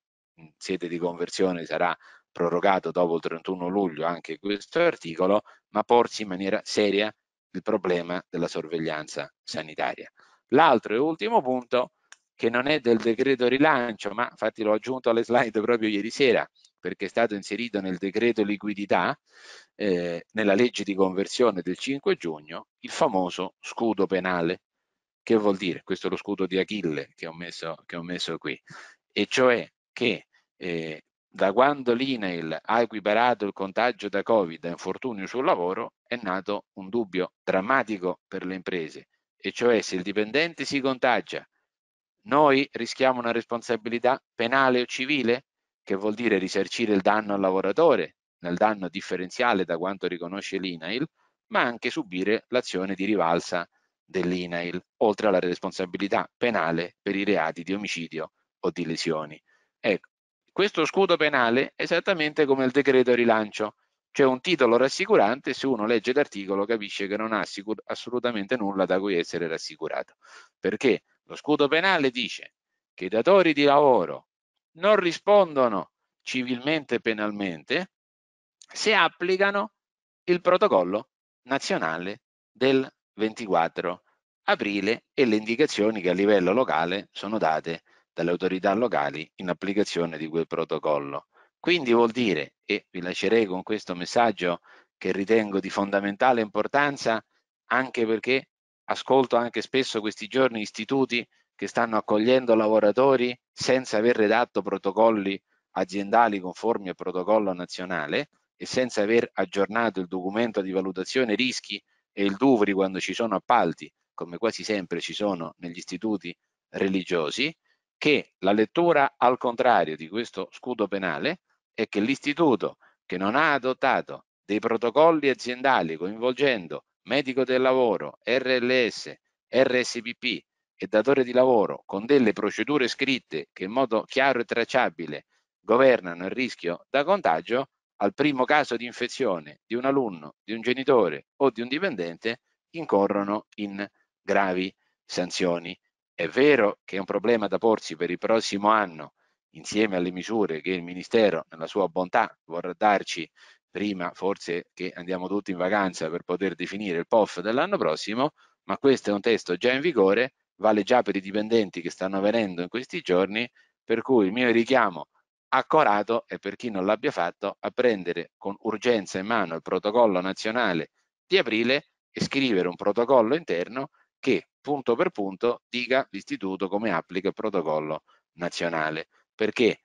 sede di conversione sarà prorogato dopo il 31 luglio anche questo articolo, ma porsi in maniera seria il problema della sorveglianza sanitaria. L'altro e ultimo punto che non è del decreto rilancio, ma infatti l'ho aggiunto alle slide proprio ieri sera, perché è stato inserito nel decreto liquidità, eh, nella legge di conversione del 5 giugno, il famoso scudo penale. Che vuol dire? Questo è lo scudo di Achille che ho messo, che ho messo qui, e cioè che eh, da quando l'INAIL ha equiparato il contagio da Covid a infortunio sul lavoro, è nato un dubbio drammatico per le imprese, e cioè se il dipendente si contagia noi rischiamo una responsabilità penale o civile, che vuol dire risarcire il danno al lavoratore, nel danno differenziale da quanto riconosce l'INAIL, ma anche subire l'azione di rivalsa dell'INAIL, oltre alla responsabilità penale per i reati di omicidio o di lesioni. Ecco, questo scudo penale è esattamente come il decreto rilancio, c'è un titolo rassicurante, se uno legge l'articolo capisce che non ha assolutamente nulla da cui essere rassicurato, perché lo scudo penale dice che i datori di lavoro non rispondono civilmente e penalmente se applicano il protocollo nazionale del 24 aprile e le indicazioni che a livello locale sono date dalle autorità locali in applicazione di quel protocollo. Quindi vuol dire, e vi lascerei con questo messaggio che ritengo di fondamentale importanza, anche perché ascolto anche spesso questi giorni istituti che stanno accogliendo lavoratori senza aver redatto protocolli aziendali conformi al protocollo nazionale e senza aver aggiornato il documento di valutazione rischi e il DUVRI quando ci sono appalti, come quasi sempre ci sono negli istituti religiosi, che la lettura al contrario di questo scudo penale è che l'istituto che non ha adottato dei protocolli aziendali coinvolgendo medico del lavoro, RLS, RSPP e datore di lavoro con delle procedure scritte che in modo chiaro e tracciabile governano il rischio da contagio, al primo caso di infezione di un alunno, di un genitore o di un dipendente, incorrono in gravi sanzioni. È vero che è un problema da porsi per il prossimo anno insieme alle misure che il Ministero nella sua bontà vorrà darci prima forse che andiamo tutti in vacanza per poter definire il POF dell'anno prossimo, ma questo è un testo già in vigore, vale già per i dipendenti che stanno venendo in questi giorni, per cui il mio richiamo accorato e per chi non l'abbia fatto a prendere con urgenza in mano il protocollo nazionale di aprile e scrivere un protocollo interno che punto per punto dica l'istituto come applica il protocollo nazionale. Perché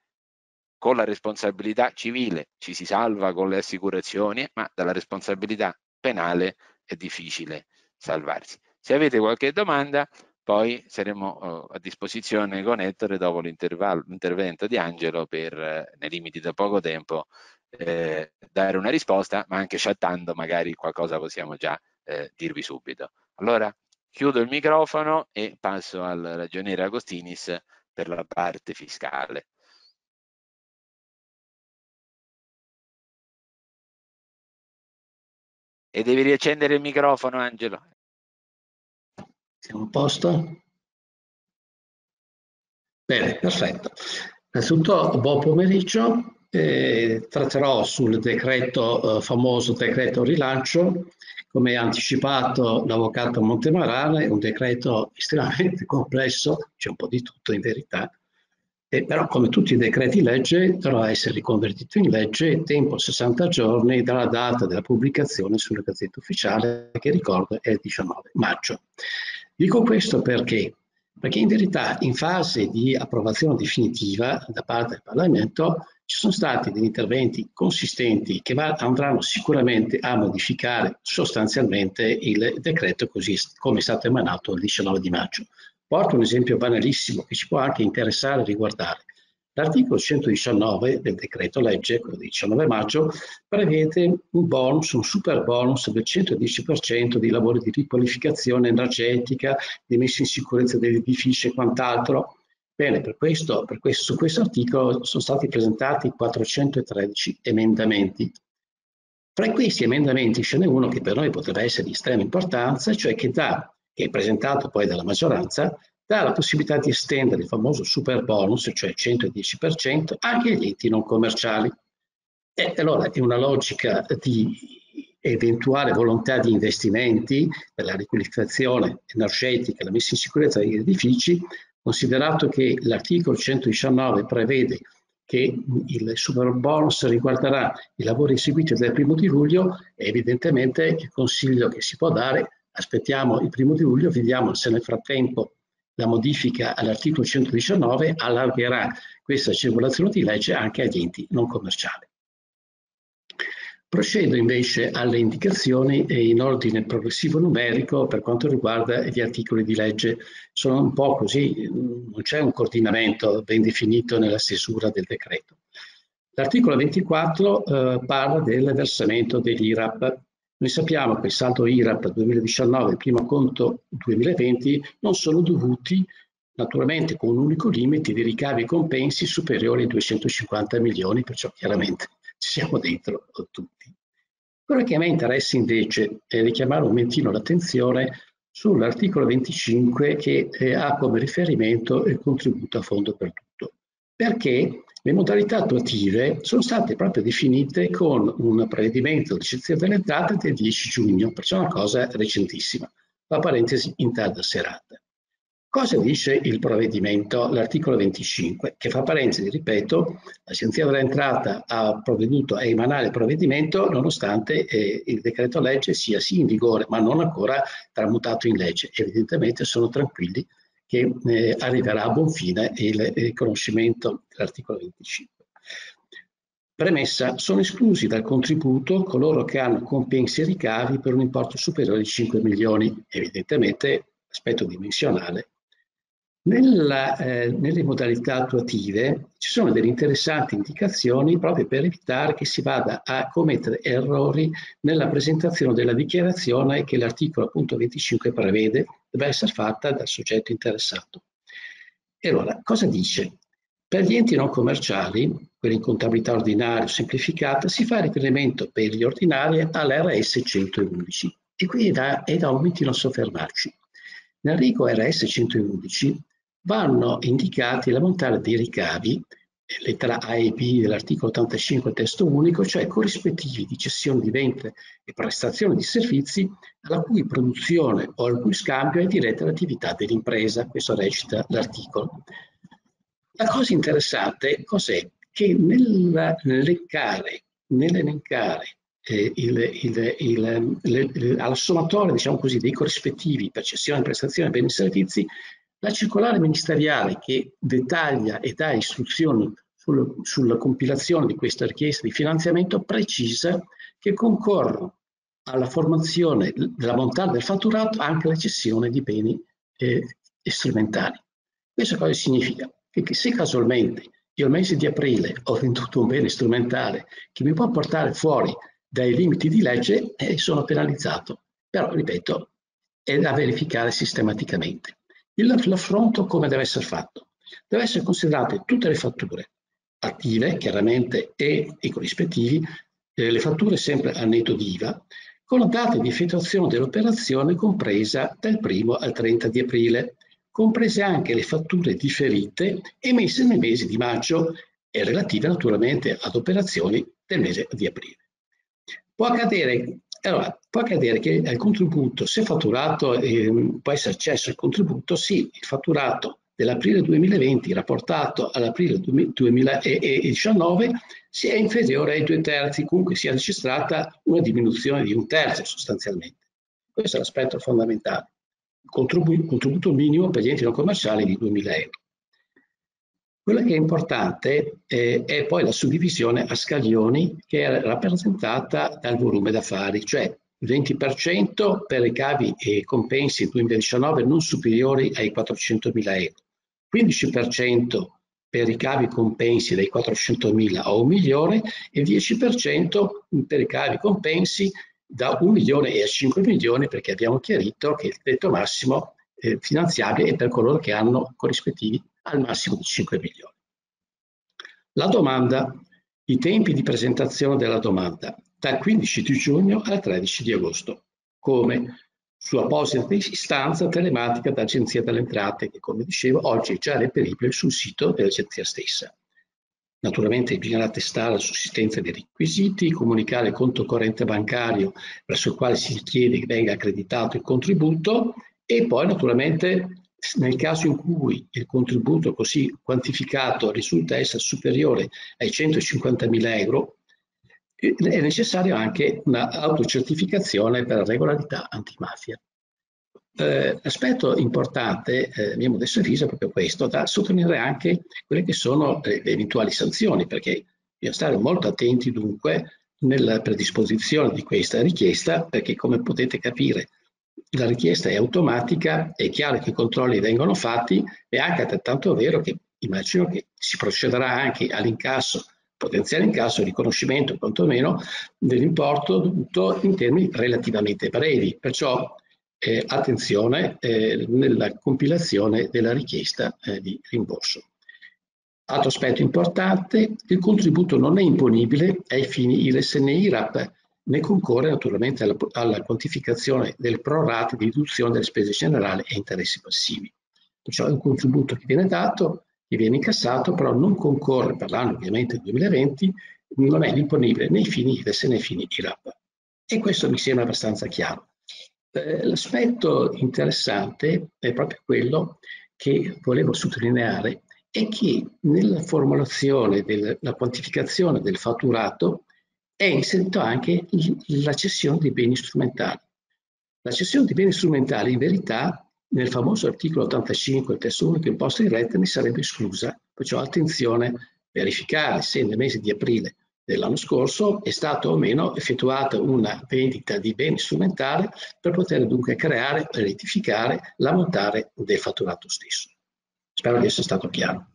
con la responsabilità civile ci si salva con le assicurazioni, ma dalla responsabilità penale è difficile salvarsi. Se avete qualche domanda, poi saremo uh, a disposizione con Ettore dopo l'intervento di Angelo per, eh, nei limiti da poco tempo, eh, dare una risposta, ma anche chattando magari qualcosa possiamo già eh, dirvi subito. Allora chiudo il microfono e passo al ragioniere Agostinis per la parte fiscale. E devi riaccendere il microfono, Angelo. Siamo a posto? Bene, perfetto. Innanzitutto, buon pomeriggio. Eh, tratterò sul decreto, eh, famoso decreto rilancio. Come ha anticipato l'avvocato Montemarana, è un decreto estremamente <laughs> complesso, c'è un po' di tutto in verità, e però come tutti i decreti legge dovrà essere riconvertito in legge tempo 60 giorni dalla data della pubblicazione sulla Gazzetta Ufficiale, che ricordo è il 19 maggio. Dico questo perché? Perché in verità in fase di approvazione definitiva da parte del Parlamento ci sono stati degli interventi consistenti che va, andranno sicuramente a modificare sostanzialmente il decreto così come è stato emanato il 19 di maggio. Porto un esempio banalissimo che ci può anche interessare e riguardare. L'articolo 119 del decreto legge, quello del 19 maggio, prevede un bonus, un super bonus del 110% di lavori di riqualificazione energetica, di messa in sicurezza degli edifici e quant'altro Bene, per questo, per questo, su questo articolo sono stati presentati 413 emendamenti. Tra questi emendamenti ce n'è uno che per noi potrebbe essere di estrema importanza, cioè che dà, è presentato poi dalla maggioranza, dà la possibilità di estendere il famoso super bonus, cioè il 110%, anche agli enti non commerciali. E allora è una logica di eventuale volontà di investimenti per la riqualificazione energetica, la messa in sicurezza degli edifici, Considerato che l'articolo 119 prevede che il super bonus riguarderà i lavori eseguiti dal primo di luglio, evidentemente il consiglio che si può dare, aspettiamo il primo di luglio, vediamo se nel frattempo la modifica all'articolo 119 allargherà questa agevolazione di legge anche agli enti non commerciali. Procedo invece alle indicazioni in ordine progressivo numerico per quanto riguarda gli articoli di legge. Sono un po' così, non c'è un coordinamento ben definito nella stesura del decreto. L'articolo 24 eh, parla del versamento dell'IRAP. Noi sappiamo che il saldo IRAP 2019 e il primo conto 2020 non sono dovuti naturalmente con un unico limite di ricavi e compensi superiori ai 250 milioni, perciò chiaramente <laughs> ci siamo dentro tutti. Quello che a me interessa invece è richiamare un momentino l'attenzione sull'articolo 25 che eh, ha come riferimento il contributo a fondo per tutto, perché le modalità attuative sono state proprio definite con un provvedimento di eccezione delle entrate del 10 giugno, perciò è una cosa recentissima, la parentesi in tarda serata. Cosa dice il provvedimento, l'articolo 25, che fa parentesi, ripeto, l'Agenzia dell'Entrata ha provveduto a emanare il provvedimento nonostante eh, il decreto legge sia sì in vigore, ma non ancora tramutato in legge. Evidentemente sono tranquilli che eh, arriverà a buon fine il riconoscimento dell'articolo 25. Premessa, sono esclusi dal contributo coloro che hanno compensi e ricavi per un importo superiore ai 5 milioni, evidentemente aspetto dimensionale nella, eh, nelle modalità attuative ci sono delle interessanti indicazioni proprio per evitare che si vada a commettere errori nella presentazione della dichiarazione che l'articolo appunto 25 prevede deve essere fatta dal soggetto interessato. E allora, cosa dice? Per gli enti non commerciali, quelli in contabilità ordinaria o semplificata, si fa riferimento per gli ordinari all'RS 111 e qui è da, è da un momentino soffermarci. Nel rigo RS 111 vanno indicati la montare dei ricavi, lettera A e B dell'articolo 85 testo unico, cioè corrispettivi di cessione di vendite e prestazione di servizi alla cui produzione o al cui scambio è diretta l'attività dell'impresa, questo recita l'articolo. La cosa interessante cos'è? Che nell'elencare, nell'elencare eh, il, il, il, alla sommatoria diciamo così, dei corrispettivi per cessione, prestazione, beni e servizi, la circolare ministeriale che dettaglia e dà istruzioni sul, sulla compilazione di questa richiesta di finanziamento precisa che concorrono alla formazione della montata del fatturato anche la cessione di beni eh, strumentali. Questo cosa significa? Che se casualmente io al mese di aprile ho venduto un bene strumentale che mi può portare fuori dai limiti di legge, eh, sono penalizzato. Però, ripeto, è da verificare sistematicamente. L'affronto come deve essere fatto? Deve essere considerate tutte le fatture attive, chiaramente, e i corrispettivi, eh, le fatture sempre a netto di IVA, con la data di effettuazione dell'operazione compresa dal 1 al 30 di aprile, comprese anche le fatture differite emesse nel mese di maggio e relative naturalmente ad operazioni del mese di aprile. Può accadere allora, può accadere che il contributo, se fatturato, eh, può essere accesso al contributo, sì, il fatturato dell'aprile 2020 rapportato all'aprile 2019 sia inferiore ai due terzi, comunque sia registrata una diminuzione di un terzo sostanzialmente. Questo è l'aspetto fondamentale. Il contributo, minimo per gli enti non commerciali di 2000 euro. Quello che è importante eh, è poi la suddivisione a scaglioni che è rappresentata dal volume d'affari, cioè il 20% per ricavi e compensi 2019 non superiori ai 400 mila euro, 15% per ricavi e compensi dai 400 mila a un milione e 10% per ricavi e compensi da un milione a 5 milioni perché abbiamo chiarito che il tetto massimo eh, finanziabile è per coloro che hanno corrispettivi al massimo di 5 milioni. La domanda, i tempi di presentazione della domanda dal 15 di giugno al 13 di agosto, come su apposita istanza telematica d'Agenzia delle Entrate che, come dicevo, oggi è già reperibile sul sito dell'Agenzia stessa. Naturalmente bisognerà testare la sussistenza dei requisiti, comunicare il conto corrente bancario verso il quale si richiede che venga accreditato il contributo e poi naturalmente nel caso in cui il contributo così quantificato risulta essere superiore ai 150.000 euro, è necessaria anche un'autocertificazione per regolarità antimafia. Eh, aspetto importante, eh, mio modesto avviso, proprio questo, da sottolineare anche quelle che sono le eventuali sanzioni, perché bisogna stare molto attenti dunque nella predisposizione di questa richiesta, perché come potete capire la richiesta è automatica, è chiaro che i controlli vengono fatti, è anche altrettanto vero che immagino che si procederà anche all'incasso potenziale incasso e riconoscimento quantomeno dell'importo dovuto in termini relativamente brevi. Perciò eh, attenzione eh, nella compilazione della richiesta eh, di rimborso. Altro aspetto importante, il contributo non è imponibile ai fini IRES né IRAP, ne concorre naturalmente alla, alla quantificazione del prorate di riduzione delle spese generali e interessi passivi. Perciò è un contributo che viene dato, che viene incassato, però non concorre per l'anno ovviamente 2020, non è imponibile nei fini IRES né nei fini IRAP. E questo mi sembra abbastanza chiaro. Eh, l'aspetto interessante è proprio quello che volevo sottolineare è che nella formulazione della quantificazione del fatturato è inserito anche la cessione dei beni strumentali. La cessione dei beni strumentali in verità nel famoso articolo 85 del testo unico imposta diretta ne sarebbe esclusa, perciò attenzione verificare se nel mese di aprile dell'anno scorso è stata o meno effettuata una vendita di beni strumentali per poter dunque creare, rettificare l'ammontare del fatturato stesso. Spero di essere stato chiaro.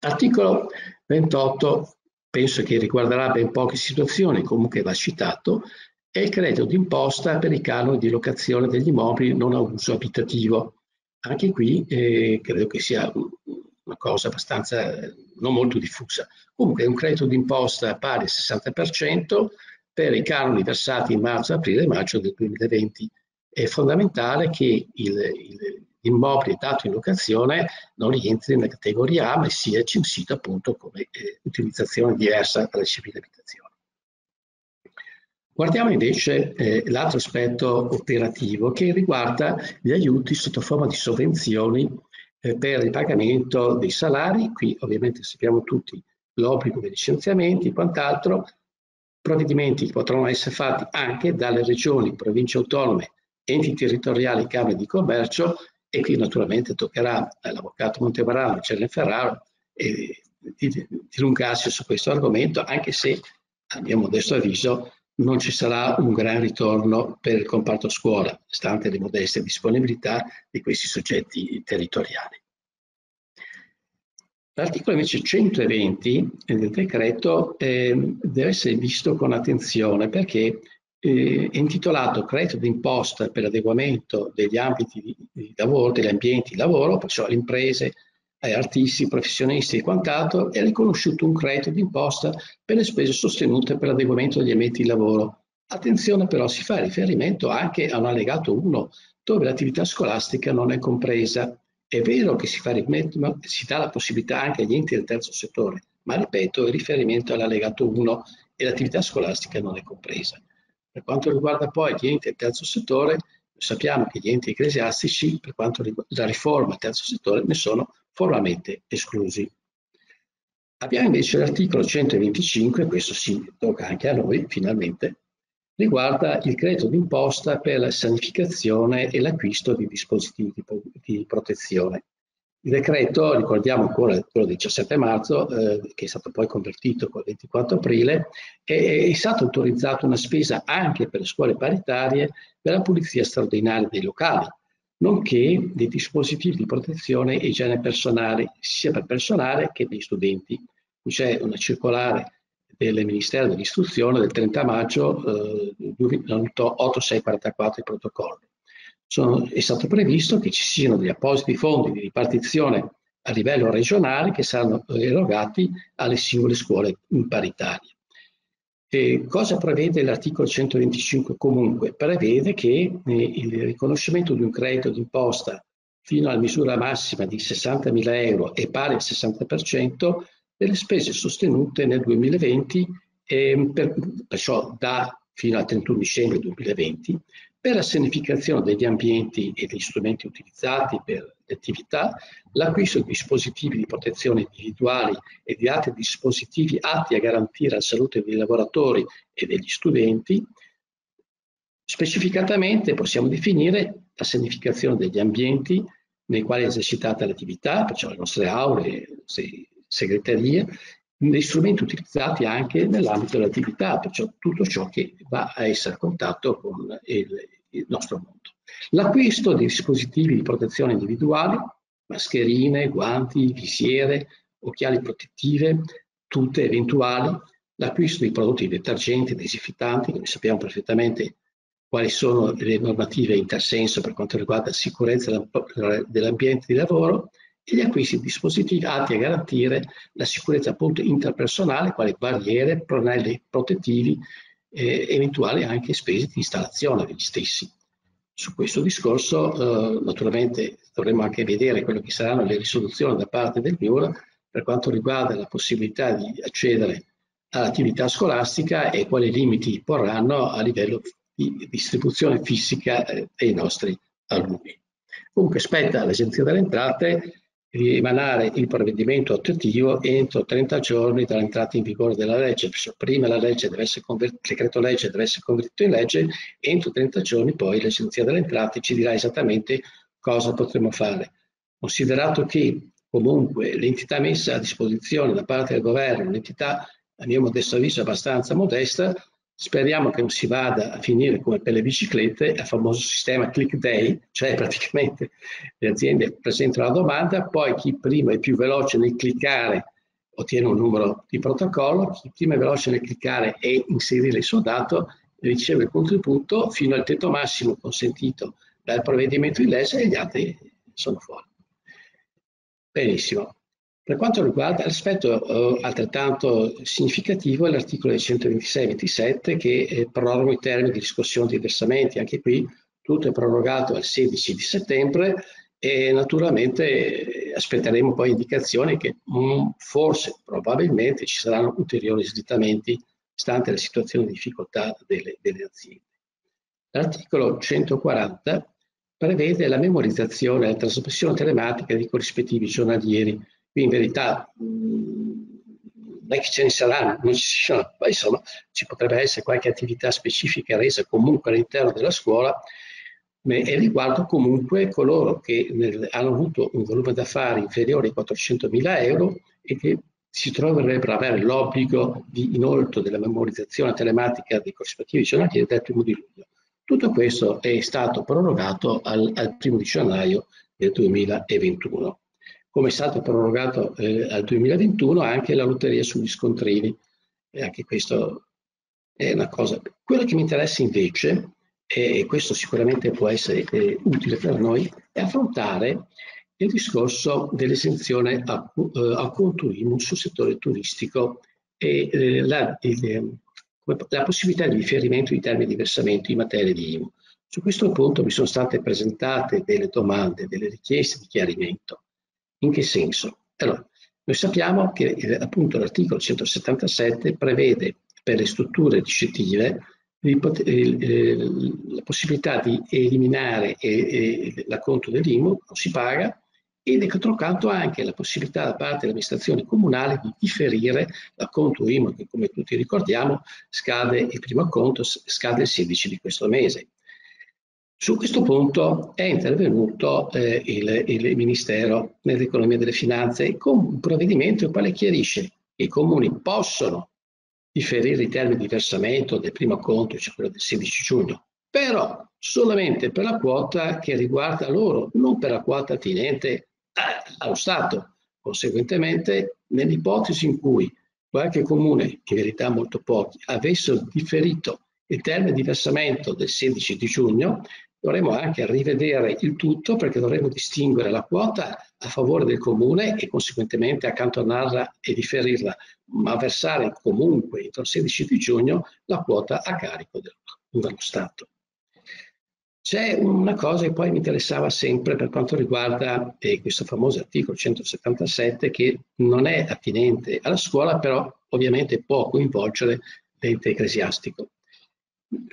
Articolo 28 penso che riguarderà ben poche situazioni, comunque va citato, è il credito d'imposta per i canoni di locazione degli immobili non a uso abitativo. Anche qui eh, credo che sia una cosa abbastanza non molto diffusa. Comunque è un credito d'imposta pari al 60% per i canoni versati in marzo, aprile e maggio del 2020. È fondamentale che il, il immobile dato in locazione non rientri nella categoria A, ma sia censito appunto come eh, utilizzazione diversa dalla civile abitazione. Guardiamo invece eh, l'altro aspetto operativo che riguarda gli aiuti sotto forma di sovvenzioni eh, per il pagamento dei salari. Qui ovviamente sappiamo tutti l'obbligo dei licenziamenti e quant'altro, provvedimenti che potranno essere fatti anche dalle regioni, province autonome, enti territoriali, camere di commercio e qui naturalmente toccherà all'avvocato Montemarano, Celle Ferraro, eh, di dilungarsi su questo argomento, anche se a mio modesto avviso non ci sarà un gran ritorno per il comparto scuola, stante le modeste disponibilità di questi soggetti territoriali. L'articolo invece 120 del decreto eh, deve essere visto con attenzione perché eh, intitolato Credito d'imposta per l'adeguamento degli ambiti di, di, lavoro, degli ambienti di lavoro, perciò alle imprese, ai artisti, professionisti e quant'altro, è riconosciuto un credito d'imposta per le spese sostenute per l'adeguamento degli ambienti di lavoro. Attenzione però, si fa riferimento anche a un allegato 1 dove l'attività scolastica non è compresa. È vero che si, fa, si dà la possibilità anche agli enti del terzo settore, ma ripeto, il riferimento all'allegato 1 e l'attività scolastica non è compresa. Per quanto riguarda poi gli enti del terzo settore, sappiamo che gli enti ecclesiastici, per quanto riguarda la riforma del terzo settore, ne sono formalmente esclusi. Abbiamo invece l'articolo 125, questo si tocca anche a noi finalmente, riguarda il credito d'imposta per la sanificazione e l'acquisto di dispositivi di protezione. Il decreto, ricordiamo ancora quello del 17 marzo, eh, che è stato poi convertito col 24 aprile, è, è stata autorizzata una spesa anche per le scuole paritarie per la pulizia straordinaria dei locali, nonché dei dispositivi di protezione e igiene personale, sia per personale che per gli studenti. C'è una circolare del Ministero dell'Istruzione del 30 maggio eh, 8644 di protocollo sono, è stato previsto che ci siano degli appositi fondi di ripartizione a livello regionale che saranno erogati alle singole scuole paritarie. E cosa prevede l'articolo 125 comunque? Prevede che eh, il riconoscimento di un credito d'imposta fino alla misura massima di 60.000 euro e pari al 60% delle spese sostenute nel 2020, eh, per, perciò da fino al 31 dicembre 2020, per la sanificazione degli ambienti e degli strumenti utilizzati per le attività, l'acquisto di dispositivi di protezione individuali e di altri dispositivi atti a garantire la salute dei lavoratori e degli studenti, specificatamente possiamo definire la sanificazione degli ambienti nei quali è esercitata l'attività, perciò le nostre aule, le segreterie, degli strumenti utilizzati anche nell'ambito dell'attività, perciò tutto ciò che va a essere a contatto con il, il nostro mondo. L'acquisto di dispositivi di protezione individuali, mascherine, guanti, visiere, occhiali protettive, tutte eventuali, l'acquisto di prodotti detergenti, disinfettanti, noi sappiamo perfettamente quali sono le normative in tal senso per quanto riguarda la sicurezza dell'ambiente di lavoro e gli acquisti di dispositivi atti a garantire la sicurezza appunto interpersonale, quali barriere, pronelli protettivi, eh, eventuali anche spese di installazione degli stessi. Su questo discorso eh, naturalmente dovremo anche vedere quello che saranno le risoluzioni da parte del MIUR per quanto riguarda la possibilità di accedere all'attività scolastica e quali limiti porranno a livello di distribuzione fisica eh, dei nostri alunni. Comunque spetta all'Agenzia delle Entrate emanare il provvedimento attuativo entro 30 giorni dall'entrata in vigore della legge. Prima la legge deve essere il decreto legge deve essere convertito in legge, entro 30 giorni poi l'Agenzia delle Entrate ci dirà esattamente cosa potremo fare. Considerato che comunque l'entità messa a disposizione da parte del governo, un'entità a mio modesto avviso abbastanza modesta, Speriamo che non si vada a finire come per le biciclette, il famoso sistema click day, cioè praticamente le aziende presentano la domanda, poi chi prima è più veloce nel cliccare ottiene un numero di protocollo, chi prima è veloce nel cliccare e inserire il suo dato riceve il contributo fino al tetto massimo consentito dal provvedimento in legge e gli altri sono fuori. Benissimo. Per quanto riguarda l'aspetto eh, altrettanto significativo è l'articolo 126-27 che eh, proroga i termini di riscossione dei versamenti. Anche qui tutto è prorogato al 16 di settembre e naturalmente eh, aspetteremo poi indicazioni che mh, forse, probabilmente ci saranno ulteriori slittamenti stante la situazione di difficoltà delle, delle aziende. L'articolo 140 prevede la memorizzazione e la trasmissione telematica dei corrispettivi giornalieri Qui in verità non è che ce ne saranno, non ci sono, ma insomma ci potrebbe essere qualche attività specifica resa comunque all'interno della scuola e riguardo comunque coloro che nel, hanno avuto un volume d'affari inferiore ai 400.000 euro e che si troverebbero ad avere l'obbligo di inoltre della memorizzazione telematica dei corrispettivi giornalieri del primo di luglio. Tutto questo è stato prorogato al, al primo di gennaio del 2021 come è stato prorogato eh, al 2021 anche la lotteria sugli scontrini. E anche questo è una cosa. Quello che mi interessa invece, e questo sicuramente può essere eh, utile per noi, è affrontare il discorso dell'esenzione a, eh, a conto IMU sul settore turistico e eh, la, il, la possibilità di riferimento di termini di versamento in materia di IMU. Su questo punto mi sono state presentate delle domande, delle richieste di chiarimento. In che senso? Allora, noi sappiamo che eh, appunto l'articolo 177 prevede per le strutture ricettive eh, la possibilità di eliminare eh, l'acconto dell'IMU, non si paga, ed è trocato anche la possibilità da parte dell'amministrazione comunale di differire l'acconto IMU che come tutti ricordiamo scade il primo acconto, scade il 16 di questo mese. Su questo punto è intervenuto eh, il, il, Ministero dell'Economia e delle Finanze con un provvedimento il quale chiarisce che i comuni possono differire i termini di versamento del primo conto, cioè quello del 16 giugno, però solamente per la quota che riguarda loro, non per la quota attinente allo Stato. Conseguentemente, nell'ipotesi in cui qualche comune, che in verità molto pochi, avessero differito il termine di versamento del 16 di giugno, dovremo anche rivedere il tutto perché dovremo distinguere la quota a favore del comune e conseguentemente accantonarla e differirla, ma versare comunque entro il 16 di giugno la quota a carico del, dello Stato. C'è una cosa che poi mi interessava sempre per quanto riguarda eh, questo famoso articolo 177 che non è attinente alla scuola, però ovviamente può coinvolgere l'ente ecclesiastico.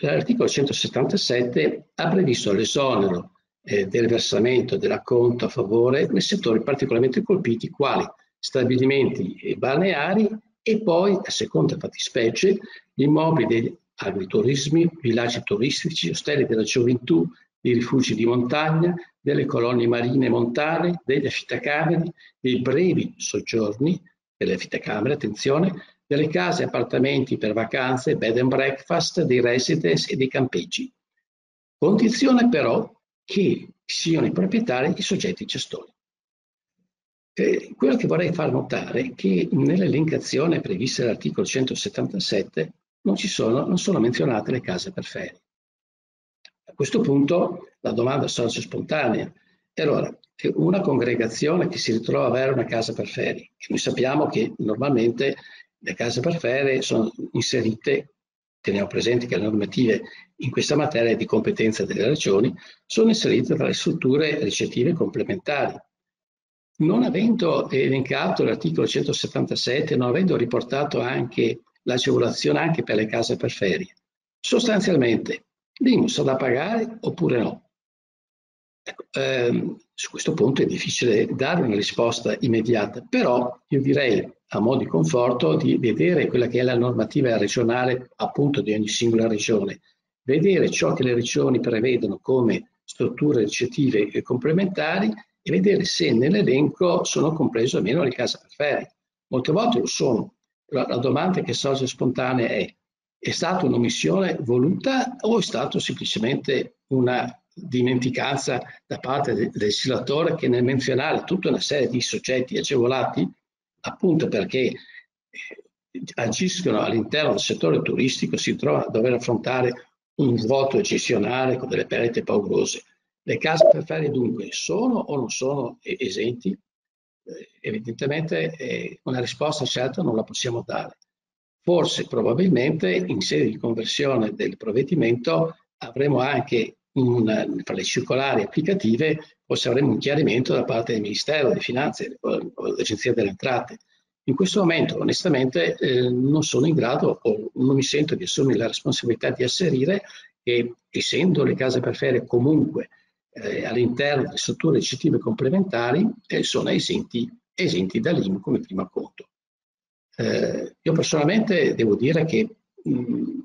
L'articolo 177 ha previsto l'esonero eh, del versamento dell'acconto a favore nei settori particolarmente colpiti quali stabilimenti balneari e poi, a seconda fattispecie, gli immobili degli agriturismi, villaggi turistici, ostelli della gioventù, i rifugi di montagna, delle colonie marine montane, degli affittacamere, dei brevi soggiorni delle affittacamere, attenzione, delle case appartamenti per vacanze, bed and breakfast, dei residence e dei campeggi. Condizione però che siano i proprietari i soggetti gestori. Eh, quello che vorrei far notare è che nell'elencazione prevista dall'articolo 177 non, sono, non sono menzionate le case per ferie. A questo punto la domanda sorge spontanea. E allora, una congregazione che si ritrova ad avere una casa per ferie, noi sappiamo che normalmente le case per ferie sono inserite, teniamo presente che le normative in questa materia di competenza delle regioni sono inserite tra le strutture ricettive complementari. Non avendo elencato l'articolo 177, non avendo riportato anche l'agevolazione anche per le case per ferie, sostanzialmente l'IMU da pagare oppure no? Ecco, ehm, su questo punto è difficile dare una risposta immediata, però io direi a mo' di conforto di vedere quella che è la normativa regionale appunto di ogni singola regione, vedere ciò che le regioni prevedono come strutture ricettive e complementari e vedere se nell'elenco sono comprese o meno le case per ferie. Molte volte lo sono. La, la domanda che sorge spontanea è è stata un'omissione voluta o è stato semplicemente una dimenticanza da parte del legislatore che nel menzionare tutta una serie di soggetti agevolati, appunto perché eh, agiscono all'interno del settore turistico, si trova a dover affrontare un vuoto gestionale con delle perdite paurose. Le case per ferie dunque sono o non sono esenti? Eh, evidentemente eh, una risposta certa non la possiamo dare. Forse, probabilmente, in sede di conversione del provvedimento avremo anche un, fra le circolari applicative forse avremo un chiarimento da parte del Ministero delle Finanze o dell'Agenzia delle Entrate. In questo momento onestamente eh, non sono in grado o non mi sento di assumere la responsabilità di asserire che essendo le case per ferie comunque eh, all'interno delle strutture ricettive complementari eh, sono esenti, esenti dall'IMU come primo conto. Eh, io personalmente devo dire che mh,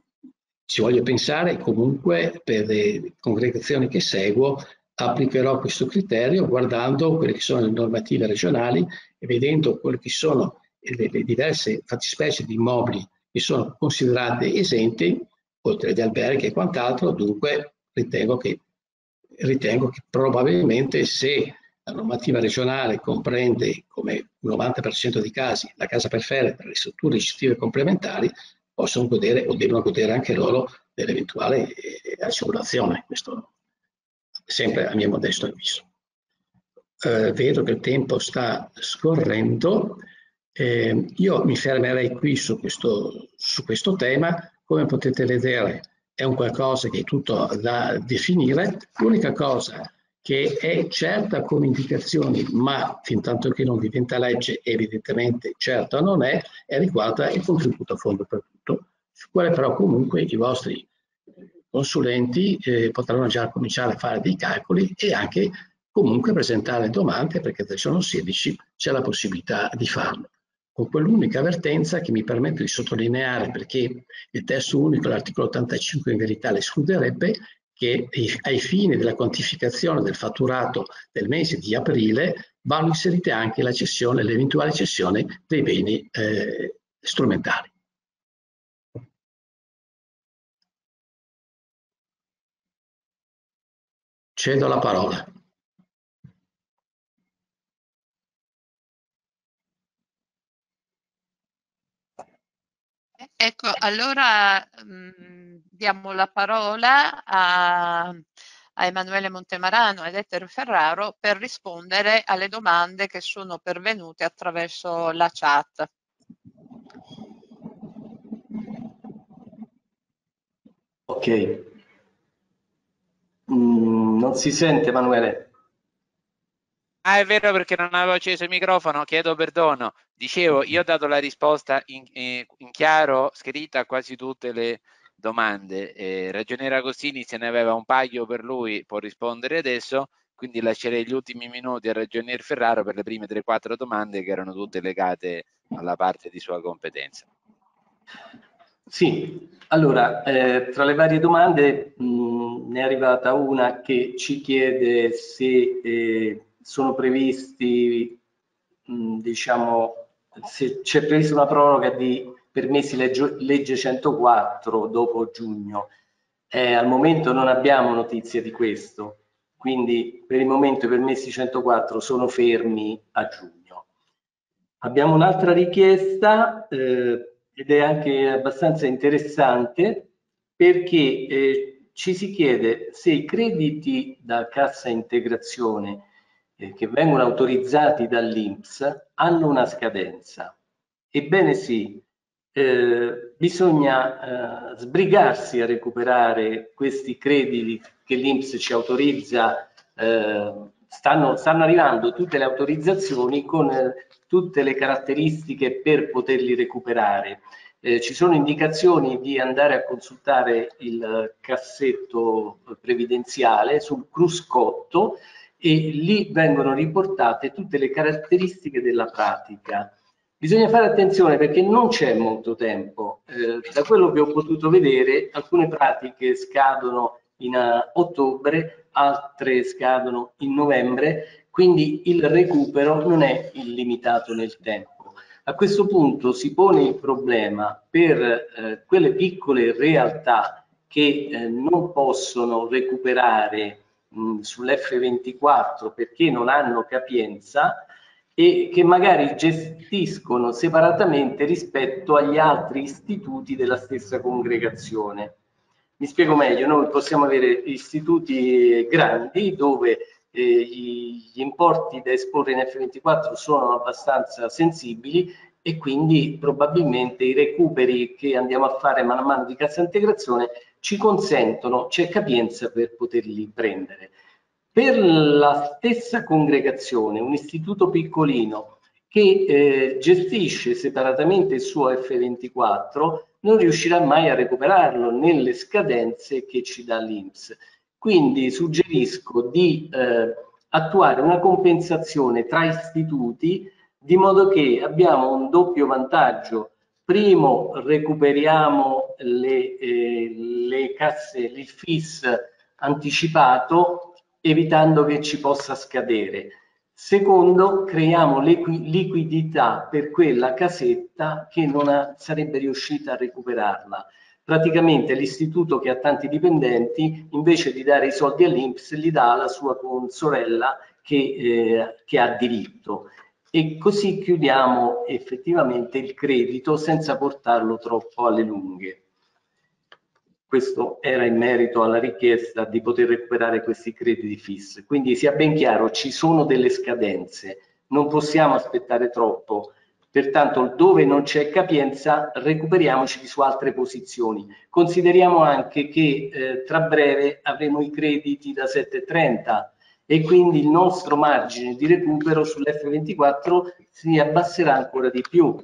ci voglio pensare comunque per le congregazioni che seguo applicherò questo criterio guardando quelle che sono le normative regionali e vedendo quelle che sono le, le diverse fattispecie di immobili che sono considerate esenti, oltre agli alberghi e quant'altro, dunque ritengo che, ritengo che probabilmente se la normativa regionale comprende come il 90% dei casi la casa per ferie le strutture ricettive complementari, possono godere o devono godere anche loro dell'eventuale eh, agevolazione, questo sempre a mio modesto avviso. Eh, vedo che il tempo sta scorrendo, eh, io mi fermerei qui su questo, su questo tema, come potete vedere è un qualcosa che è tutto da definire, l'unica cosa che è certa come indicazioni, ma fin tanto che non diventa legge, evidentemente certa non è, e riguarda il contributo a fondo perduto, su quale però comunque i vostri consulenti eh, potranno già cominciare a fare dei calcoli e anche comunque presentare domande perché dal giorno 16 c'è la possibilità di farlo. Con quell'unica avvertenza che mi permette di sottolineare perché il testo unico, l'articolo 85 in verità le escluderebbe, che ai fini della quantificazione del fatturato del mese di aprile vanno inserite anche la cessione, l'eventuale cessione dei beni eh, strumentali. Cedo la parola. Ecco, allora mh, mm, diamo la parola a, a Emanuele Montemarano ed Ettore Ferraro per rispondere alle domande che sono pervenute attraverso la chat. Ok. Mm, non si sente Emanuele. Ah, è vero perché non avevo acceso il microfono, chiedo perdono. Dicevo, io ho dato la risposta in, in, in chiaro, scritta a quasi tutte le domande. Eh, Ragioniere Agostini se ne aveva un paio per lui, può rispondere adesso, quindi lascerei gli ultimi minuti a Ragionier Ferraro per le prime 3-4 domande che erano tutte legate alla parte di sua competenza. Sì, allora, eh, tra le varie domande mh, ne è arrivata una che ci chiede se eh, sono previsti, mh, diciamo, se c'è prevista una proroga di permessi legge, legge 104 dopo giugno. Eh, al momento non abbiamo notizie di questo, quindi per il momento i permessi 104 sono fermi a giugno. Abbiamo un'altra richiesta eh, ed è anche abbastanza interessante perché eh, ci si chiede se i crediti da cassa integrazione eh, che vengono autorizzati dall'INPS hanno una scadenza. Ebbene sì, eh, bisogna eh, sbrigarsi a recuperare questi crediti che l'INPS ci autorizza, eh, stanno, stanno, arrivando tutte le autorizzazioni con eh, tutte le caratteristiche per poterli recuperare. Eh, ci sono indicazioni di andare a consultare il cassetto previdenziale sul cruscotto e lì vengono riportate tutte le caratteristiche della pratica. Bisogna fare attenzione perché non c'è molto tempo. Eh, da quello che ho potuto vedere, alcune pratiche scadono in uh, ottobre, altre scadono in novembre, quindi il recupero non è illimitato nel tempo. A questo punto si pone il problema per eh, quelle piccole realtà che eh, non possono recuperare sull'F24 perché non hanno capienza e che magari gestiscono separatamente rispetto agli altri istituti della stessa congregazione. Mi spiego meglio, noi possiamo avere istituti grandi dove eh, gli importi da esporre in F24 sono abbastanza sensibili e quindi probabilmente i recuperi che andiamo a fare man mano di cassa integrazione ci consentono, c'è capienza per poterli prendere. Per la stessa congregazione, un istituto piccolino che eh, gestisce separatamente il suo F24 non riuscirà mai a recuperarlo nelle scadenze che ci dà l'INPS. Quindi suggerisco di eh, attuare una compensazione tra istituti di modo che abbiamo un doppio vantaggio. Primo, recuperiamo le, eh, le casse, il FIS anticipato evitando che ci possa scadere. Secondo, creiamo liquidità per quella casetta che non ha, sarebbe riuscita a recuperarla. Praticamente l'istituto che ha tanti dipendenti, invece di dare i soldi all'Inps, li dà alla sua sorella che, eh, che ha diritto. E così chiudiamo effettivamente il credito senza portarlo troppo alle lunghe. Questo era in merito alla richiesta di poter recuperare questi crediti fissi. Quindi sia ben chiaro, ci sono delle scadenze, non possiamo aspettare troppo. Pertanto dove non c'è capienza recuperiamoci su altre posizioni. Consideriamo anche che eh, tra breve avremo i crediti da 7,30 e quindi il nostro margine di recupero sull'F24 si abbasserà ancora di più.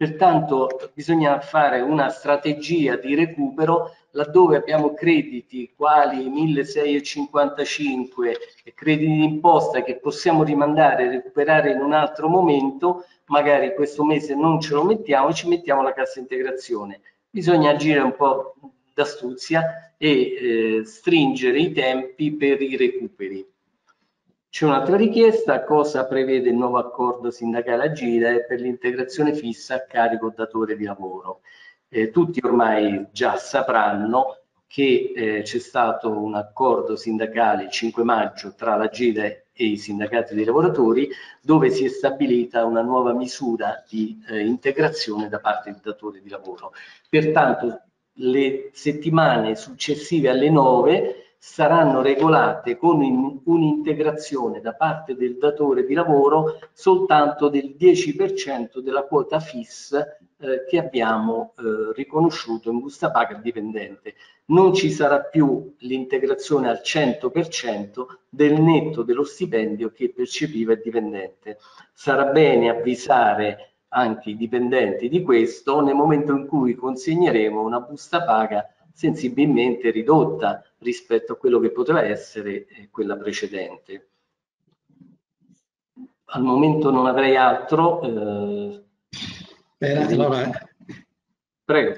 Pertanto bisogna fare una strategia di recupero laddove abbiamo crediti quali 1655 e crediti d'imposta che possiamo rimandare e recuperare in un altro momento, magari questo mese non ce lo mettiamo, ci mettiamo la cassa integrazione. Bisogna agire un po' d'astuzia e eh, stringere i tempi per i recuperi. C'è un'altra richiesta, cosa prevede il nuovo accordo sindacale agile per l'integrazione fissa a carico datore di lavoro eh, tutti ormai già sapranno che eh, c'è stato un accordo sindacale il 5 maggio tra la GIDE e i sindacati dei lavoratori dove si è stabilita una nuova misura di eh, integrazione da parte del datore di lavoro. Pertanto le settimane successive alle 9 saranno regolate con un'integrazione da parte del datore di lavoro soltanto del 10% della quota FIS eh, che abbiamo eh, riconosciuto in busta paga al dipendente. Non ci sarà più l'integrazione al 100% del netto dello stipendio che percepiva il dipendente. Sarà bene avvisare anche i dipendenti di questo nel momento in cui consegneremo una busta paga sensibilmente ridotta rispetto a quello che poteva essere eh, quella precedente. Al momento non avrei altro. Eh, Beh, allora, Prego.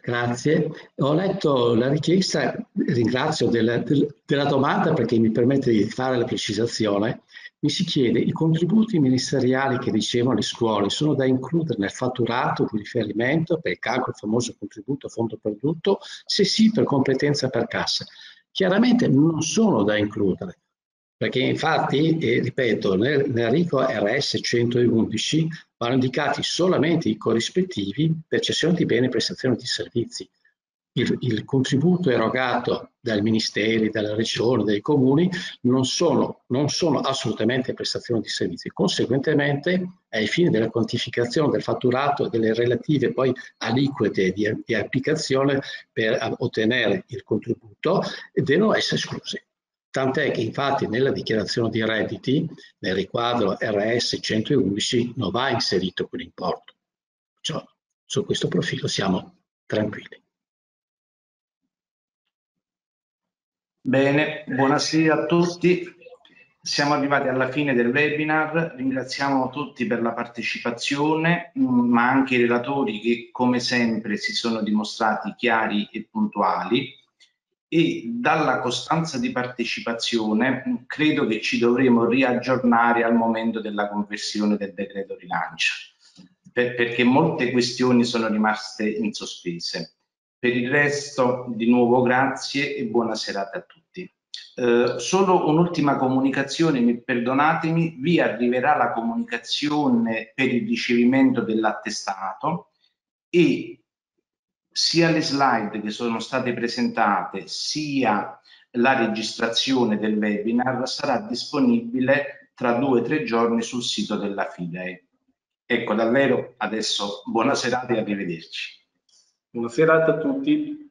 Grazie. Ho letto la richiesta, ringrazio della, della, domanda perché mi permette di fare la precisazione. Mi si chiede i contributi ministeriali che ricevono le scuole sono da includere nel fatturato di riferimento per il calcolo del famoso contributo a fondo perduto? Se sì, per competenza per cassa. Chiaramente non sono da includere, perché infatti, eh, ripeto, nel, nel RICO RS 111 vanno indicati solamente i corrispettivi per cessione di beni e prestazione di servizi il, il, contributo erogato dai ministeri, dalle regioni, dai comuni non sono, non sono assolutamente prestazioni di servizi. Conseguentemente, ai fini della quantificazione del fatturato e delle relative poi aliquote di, di applicazione per ottenere il contributo, devono essere esclusi. Tant'è che infatti nella dichiarazione di redditi, nel riquadro RS 111, non va inserito quell'importo. Cioè, su questo profilo siamo tranquilli. Bene, buonasera a tutti. Siamo arrivati alla fine del webinar, ringraziamo tutti per la partecipazione, mm, ma anche i relatori che come sempre si sono dimostrati chiari e puntuali e dalla costanza di partecipazione mm, credo che ci dovremo riaggiornare al momento della conversione del decreto rilancio, per, perché molte questioni sono rimaste in sospese. Per il resto, di nuovo grazie e buona serata a tutti. Eh, solo un'ultima comunicazione, perdonatemi, vi arriverà la comunicazione per il ricevimento dell'attestato e sia le slide che sono state presentate sia la registrazione del webinar sarà disponibile tra due o tre giorni sul sito della FIDE. Ecco, davvero adesso buona serata e arrivederci. Buona serata a tutti.